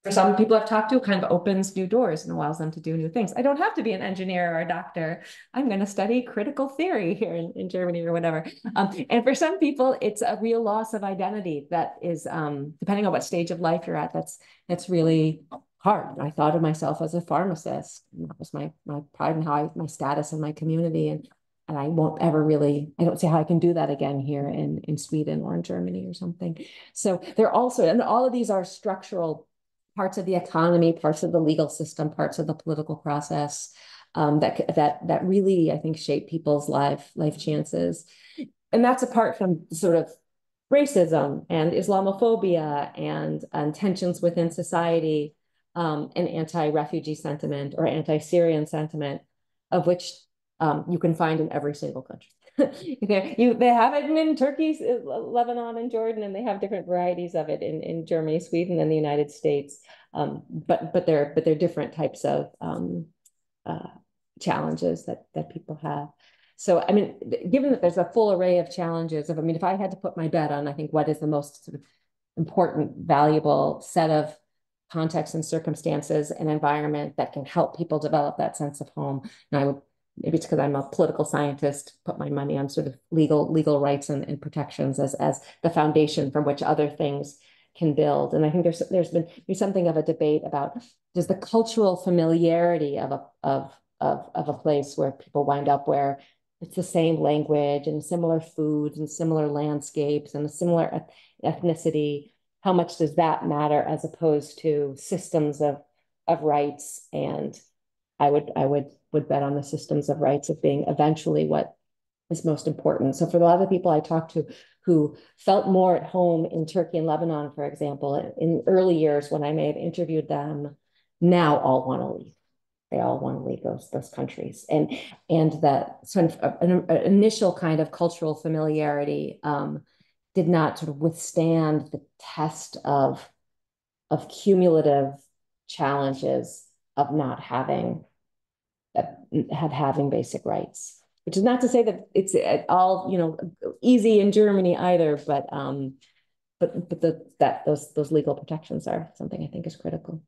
for some people I've talked to, kind of opens new doors and allows them to do new things. I don't have to be an engineer or a doctor. I'm going to study critical theory here in, in Germany or whatever. Um, and for some people, it's a real loss of identity that is, um, depending on what stage of life you're at, that's that's really hard. I thought of myself as a pharmacist. That was my my pride and how I, my status in my community. And and I won't ever really, I don't see how I can do that again here in, in Sweden or in Germany or something. So they're also, and all of these are structural parts of the economy, parts of the legal system, parts of the political process um, that that that really, I think, shape people's life life chances. And that's apart from sort of racism and Islamophobia and, and tensions within society um, an anti-refugee sentiment or anti-Syrian sentiment, of which um, you can find in every single country. you, they have it in Turkey, uh, Lebanon, and Jordan, and they have different varieties of it in, in Germany, Sweden, and the United States. Um, but but they're but they're different types of um, uh, challenges that that people have. So I mean, given that there's a full array of challenges, of I mean, if I had to put my bet on, I think what is the most sort of important, valuable set of context and circumstances and environment that can help people develop that sense of home. And I would maybe it's because I'm a political scientist, put my money on sort of legal legal rights and, and protections as as the foundation from which other things can build. And I think there's there's been there's something of a debate about does the cultural familiarity of a of of of a place where people wind up where it's the same language and similar foods and similar landscapes and a similar ethnicity how much does that matter as opposed to systems of of rights? And i would i would would bet on the systems of rights of being eventually what is most important. So for a lot of the people i talked to who felt more at home in turkey and lebanon for example in early years when i may have interviewed them now all want to leave. They all want to leave those those countries. And and that sort of an, an initial kind of cultural familiarity um, did not sort of withstand the test of of cumulative challenges of not having a had having basic rights. Which is not to say that it's at all, you know, easy in Germany either, but um, but but the that those those legal protections are something I think is critical.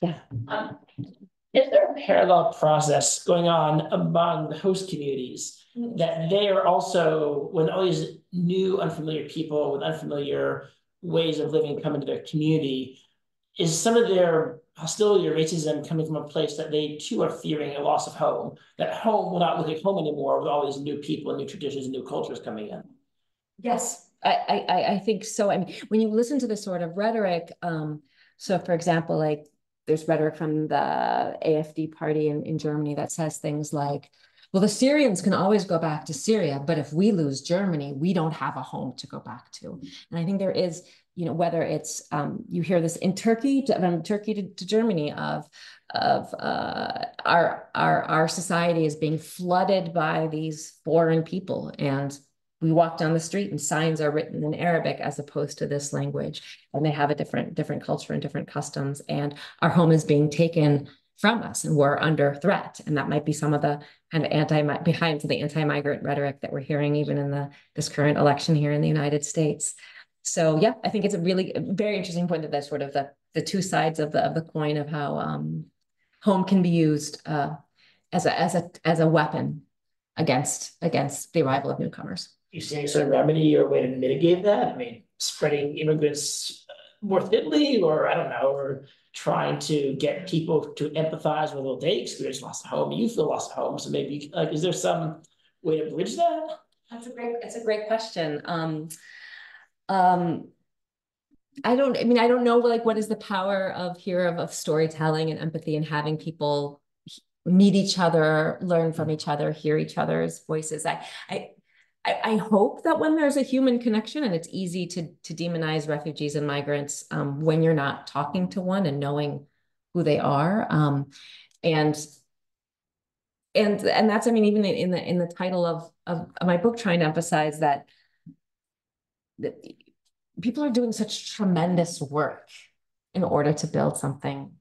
Yeah. Um, is there a parallel process going on among the host communities? That they are also, when all these new unfamiliar people with unfamiliar ways of living come into their community, is some of their hostility or racism coming from a place that they too are fearing a loss of home? That home will not look like home anymore with all these new people, and new traditions, and new cultures coming in. Yes, I, I, I think so. I mean, when you listen to this sort of rhetoric, um, so for example, like there's rhetoric from the AFD party in, in Germany that says things like, well, the Syrians can always go back to Syria, but if we lose Germany, we don't have a home to go back to. And I think there is, you know, whether it's um, you hear this in Turkey, to, from Turkey to, to Germany, of of uh, our our our society is being flooded by these foreign people, and we walk down the street and signs are written in Arabic as opposed to this language, and they have a different different culture and different customs, and our home is being taken from us and we're under threat. And that might be some of the kind of anti behind the anti-migrant rhetoric that we're hearing even in the this current election here in the United States. So yeah, I think it's a really very interesting point that that's sort of the the two sides of the of the coin of how um, home can be used uh, as a as a as a weapon against against the arrival of newcomers. You see any sort of remedy or way to mitigate that? I mean, spreading immigrants more thinly, or I don't know, or trying to get people to empathize with what they experience loss of home. You feel loss of home, so maybe like, is there some way to bridge that? That's a great. It's a great question. Um, um, I don't. I mean, I don't know. Like, what is the power of here of, of storytelling and empathy and having people meet each other, learn from each other, hear each other's voices. I, I, I, I hope that when there's a human connection and it's easy to to demonize refugees and migrants um, when you're not talking to one and knowing who they are um, and and and that's I mean even in the in the title of of my book trying to emphasize that that people are doing such tremendous work in order to build something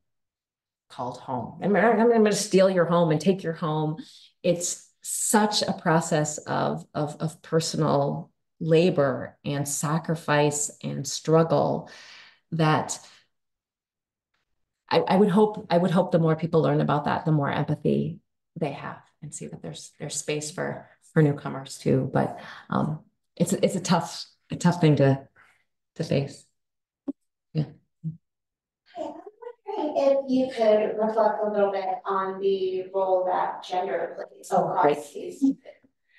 called home. I'm, I'm going to steal your home and take your home. It's such a process of, of, of personal labor and sacrifice and struggle that I, I would hope I would hope the more people learn about that, the more empathy they have and see that there's there's space for for newcomers too. But um, it's it's a tough a tough thing to to face. Yeah if you could reflect a little bit on the role that gender plays oh, across these,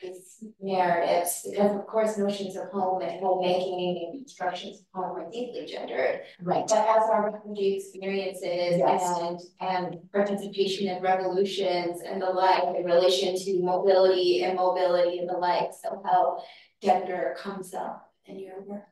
these narratives, because of course notions of home and homemaking and constructions of home are deeply gendered. Right. But as our refugee experiences yes. and and participation in revolutions and the like in relation to mobility, and mobility and the like, so how gender comes up in your work.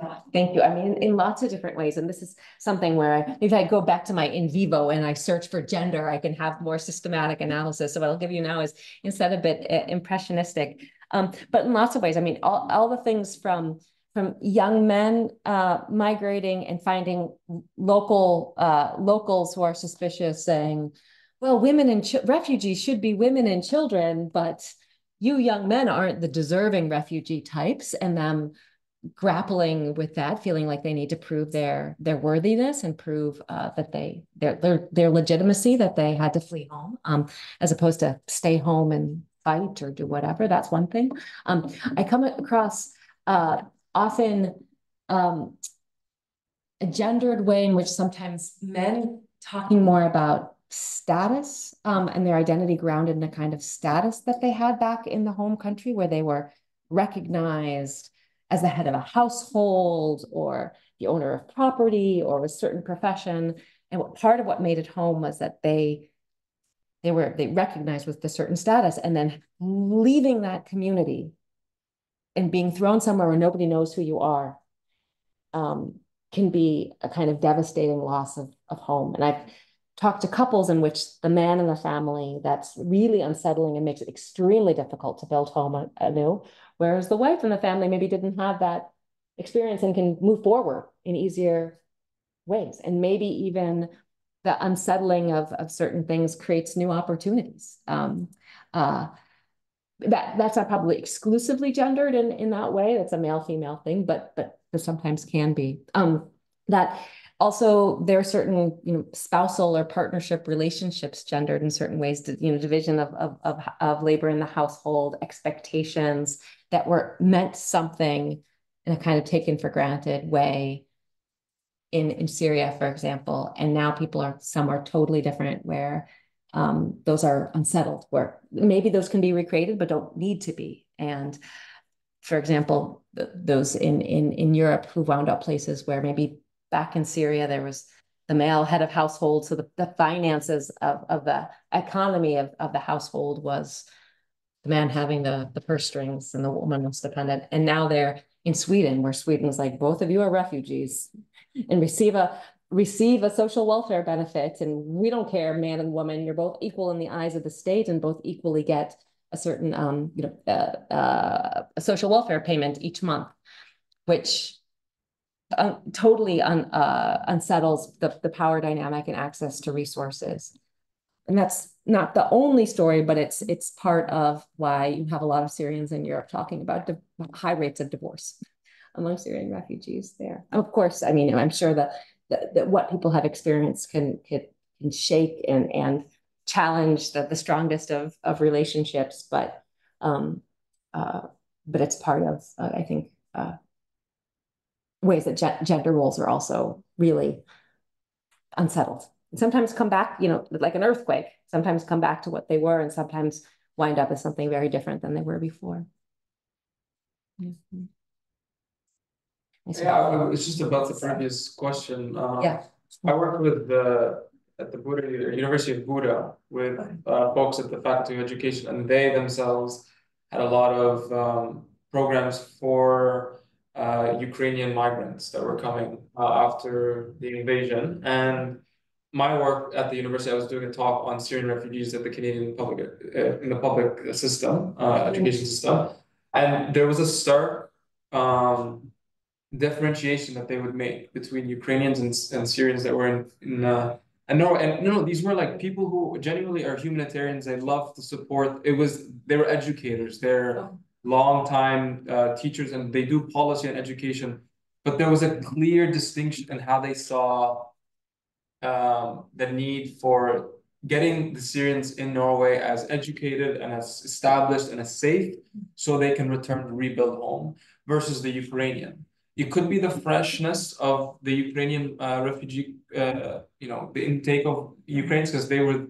Yeah, thank you. I mean, in lots of different ways. And this is something where I, if I go back to my NVivo and I search for gender, I can have more systematic analysis. So what I'll give you now is instead a bit uh, impressionistic, um, but in lots of ways. I mean, all, all the things from from young men uh, migrating and finding local uh, locals who are suspicious, saying, "Well, women and refugees should be women and children, but you young men aren't the deserving refugee types," and them grappling with that, feeling like they need to prove their their worthiness and prove uh, that they their, their their legitimacy that they had to flee home, um, as opposed to stay home and fight or do whatever. That's one thing. Um, I come across uh, often um, a gendered way in which sometimes men talking more about status um, and their identity grounded in a kind of status that they had back in the home country where they were recognized as the head of a household or the owner of property or a certain profession. And what part of what made it home was that they they were they recognized with the certain status and then leaving that community and being thrown somewhere where nobody knows who you are um, can be a kind of devastating loss of, of home. And I've talked to couples in which the man in the family that's really unsettling and makes it extremely difficult to build home anew Whereas the wife and the family maybe didn't have that experience and can move forward in easier ways. And maybe even the unsettling of, of certain things creates new opportunities. Um, uh, that, that's not probably exclusively gendered in, in that way. That's a male, female thing, but, but sometimes can be. Um, that also there are certain, you know, spousal or partnership relationships gendered in certain ways, you know, division of, of, of, of labor in the household, expectations that were meant something in a kind of taken for granted way in, in Syria, for example, and now people are, some are totally different where um, those are unsettled, where maybe those can be recreated, but don't need to be. And for example, th those in, in, in Europe who wound up places where maybe back in Syria, there was the male head of household. So the, the finances of, of the economy of, of the household was the man having the, the purse strings and the woman was dependent. And now they're in Sweden, where Sweden's like, both of you are refugees and receive a receive a social welfare benefit. And we don't care, man and woman, you're both equal in the eyes of the state and both equally get a certain, um, you know, uh, uh, a social welfare payment each month, which uh, totally un, uh, unsettles the, the power dynamic and access to resources. And that's not the only story, but it's it's part of why you have a lot of Syrians in Europe talking about high rates of divorce among Syrian refugees there. Of course, I mean, I'm sure that, that, that what people have experienced can, can, can shake and, and challenge the, the strongest of, of relationships, but, um, uh, but it's part of, uh, I think, uh, ways that ge gender roles are also really unsettled. And sometimes come back, you know, like an earthquake, sometimes come back to what they were and sometimes wind up as something very different than they were before. Mm -hmm. Yeah, it's just about the previous question. Uh, yeah. I work with the at the Bodø University of Bodø with uh, folks at the Faculty of Education, and they themselves had a lot of um, programs for uh, Ukrainian migrants that were coming uh, after the invasion. And my work at the university, I was doing a talk on Syrian refugees at the Canadian public uh, in the public system, uh, education system, and there was a stark um, differentiation that they would make between Ukrainians and, and Syrians that were in, in uh, and no, and no, these were like people who genuinely are humanitarians. They love to support. It was they were educators. They're long time uh, teachers, and they do policy and education. But there was a clear distinction in how they saw um, the need for getting the Syrians in Norway as educated and as established and as safe, so they can return to rebuild home, versus the Ukrainian it could be the freshness of the Ukrainian uh, refugee, uh, you know, the intake of Ukrainians because they were,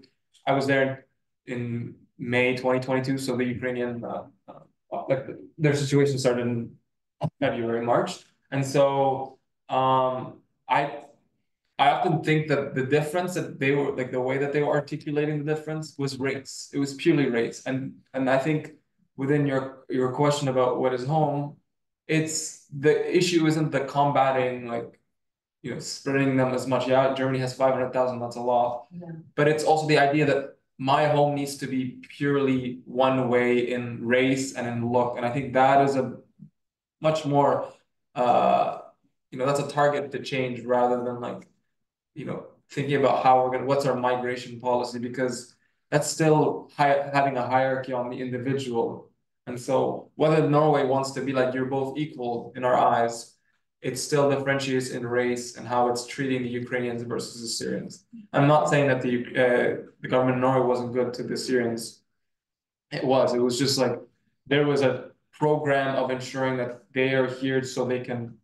I was there in May 2022, so the Ukrainian, uh, like their situation started in February, March, and so um, I, I often think that the difference that they were like the way that they were articulating the difference was race. It was purely race, and and I think within your your question about what is home, it's the issue isn't the combating like you know spreading them as much yeah germany has 500000 that's a lot yeah. but it's also the idea that my home needs to be purely one way in race and in look. And i think that is a much more uh you know that's a target to change rather than like you know thinking about how we're gonna what's our migration policy because that's still hi- having a hierarchy on the individual. And so whether Norway wants to be like you're both equal in our eyes, it still differentiates in race and how it's treating the Ukrainians versus the Syrians. I'm not saying that the uh, the government in Norway wasn't good to the Syrians. It was. It was just like there was a program of ensuring that they are here so they can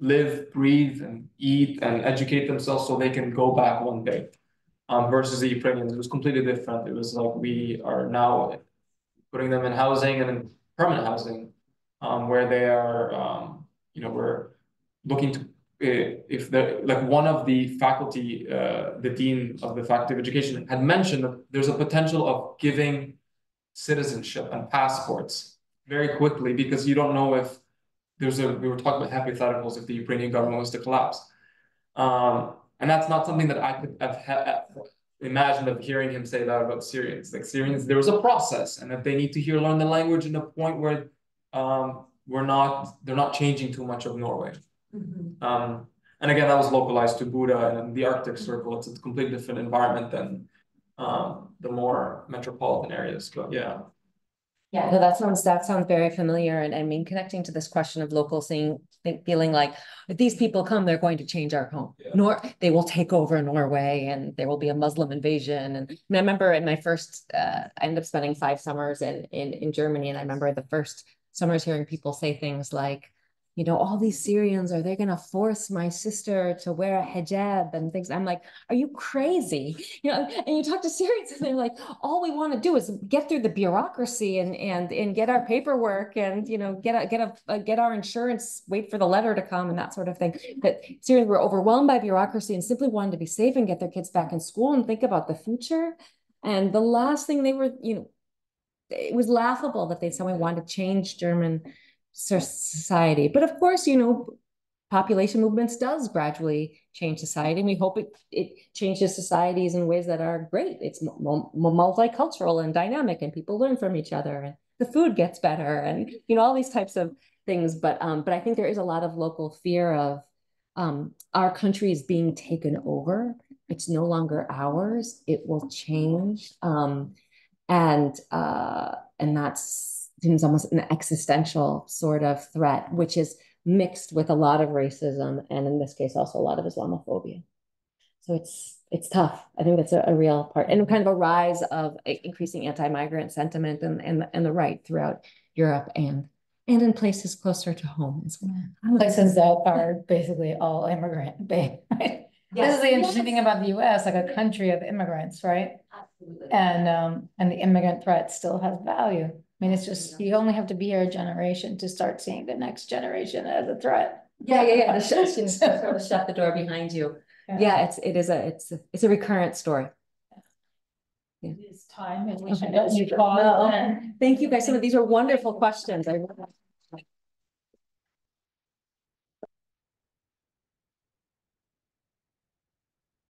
live, breathe, and eat and educate themselves so they can go back one day. Um, versus the Ukrainians, it was completely different. It was like we are now putting them in housing and then permanent housing, um, where they are, um, you know, we're looking to eh, if the like one of the faculty, uh, the dean of the faculty of education had mentioned that there's a potential of giving citizenship and passports very quickly because you don't know if there's a we were talking about hypotheticals if the Ukrainian government was to collapse. Um, and that's not something that I could have had imagine of hearing him say that about Syrians. Like Syrians, there was a process, and that they need to hear learn the language in a point where um, we're not they're not changing too much of Norway. Mm -hmm. Um, And again, that was localized to Bodø and the Arctic Circle, it's a completely different environment than um the more metropolitan areas, but yeah. Yeah, no, that sounds, that sounds very familiar, and I mean, connecting to this question of local seeing, think, feeling like. If these people come, they're going to change our home, Yeah. nor, they will take over Norway and there will be a Muslim invasion, and. I remember in my first, uh, I ended up spending five summers in, in, in Germany, and I remember the first summers hearing people say things like. You know, all these Syrians, are they gonna force my sister to wear a hijab and things? I'm like, are you crazy? You know, and you talk to Syrians and they're like, all we want to do is get through the bureaucracy and and and get our paperwork and you know get a get a uh, get our insurance, wait for the letter to come and that sort of thing. But Syrians were overwhelmed by bureaucracy and simply wanted to be safe and get their kids back in school and think about the future. And the last thing they were, you know, it was laughable that they suddenly wanted to change German society. But of course, you know, population movements does gradually change society. And we hope it, it changes societies in ways that are great. It's mu- mu- multicultural and dynamic and people learn from each other and the food gets better and, you know, all these types of things. But, um, but I think there is a lot of local fear of, um, our country is being taken over. It's no longer ours. It will change. Um, and, uh, and that's seems almost an existential sort of threat, which is mixed with a lot of racism and in this case also a lot of Islamophobia. So it's it's tough. I think that's a, a real part and kind of a rise of increasing anti-migrant sentiment and and and the right throughout Europe and and in places closer to home as well. Places that are basically all immigrant, ba- right? This is the interesting thing about the US, like a country of immigrants, right? Absolutely. And um, and the immigrant threat still has value. I mean, it's just, you only have to be here a generation to start seeing the next generation as a threat. Yeah, yeah, yeah. The shut, sort of shut the door behind you. Yeah, it's it is a it's a, it's a recurrent story. It is time and we Okay, should. that's you true. pause No. Thank you guys. Some of these are wonderful questions. I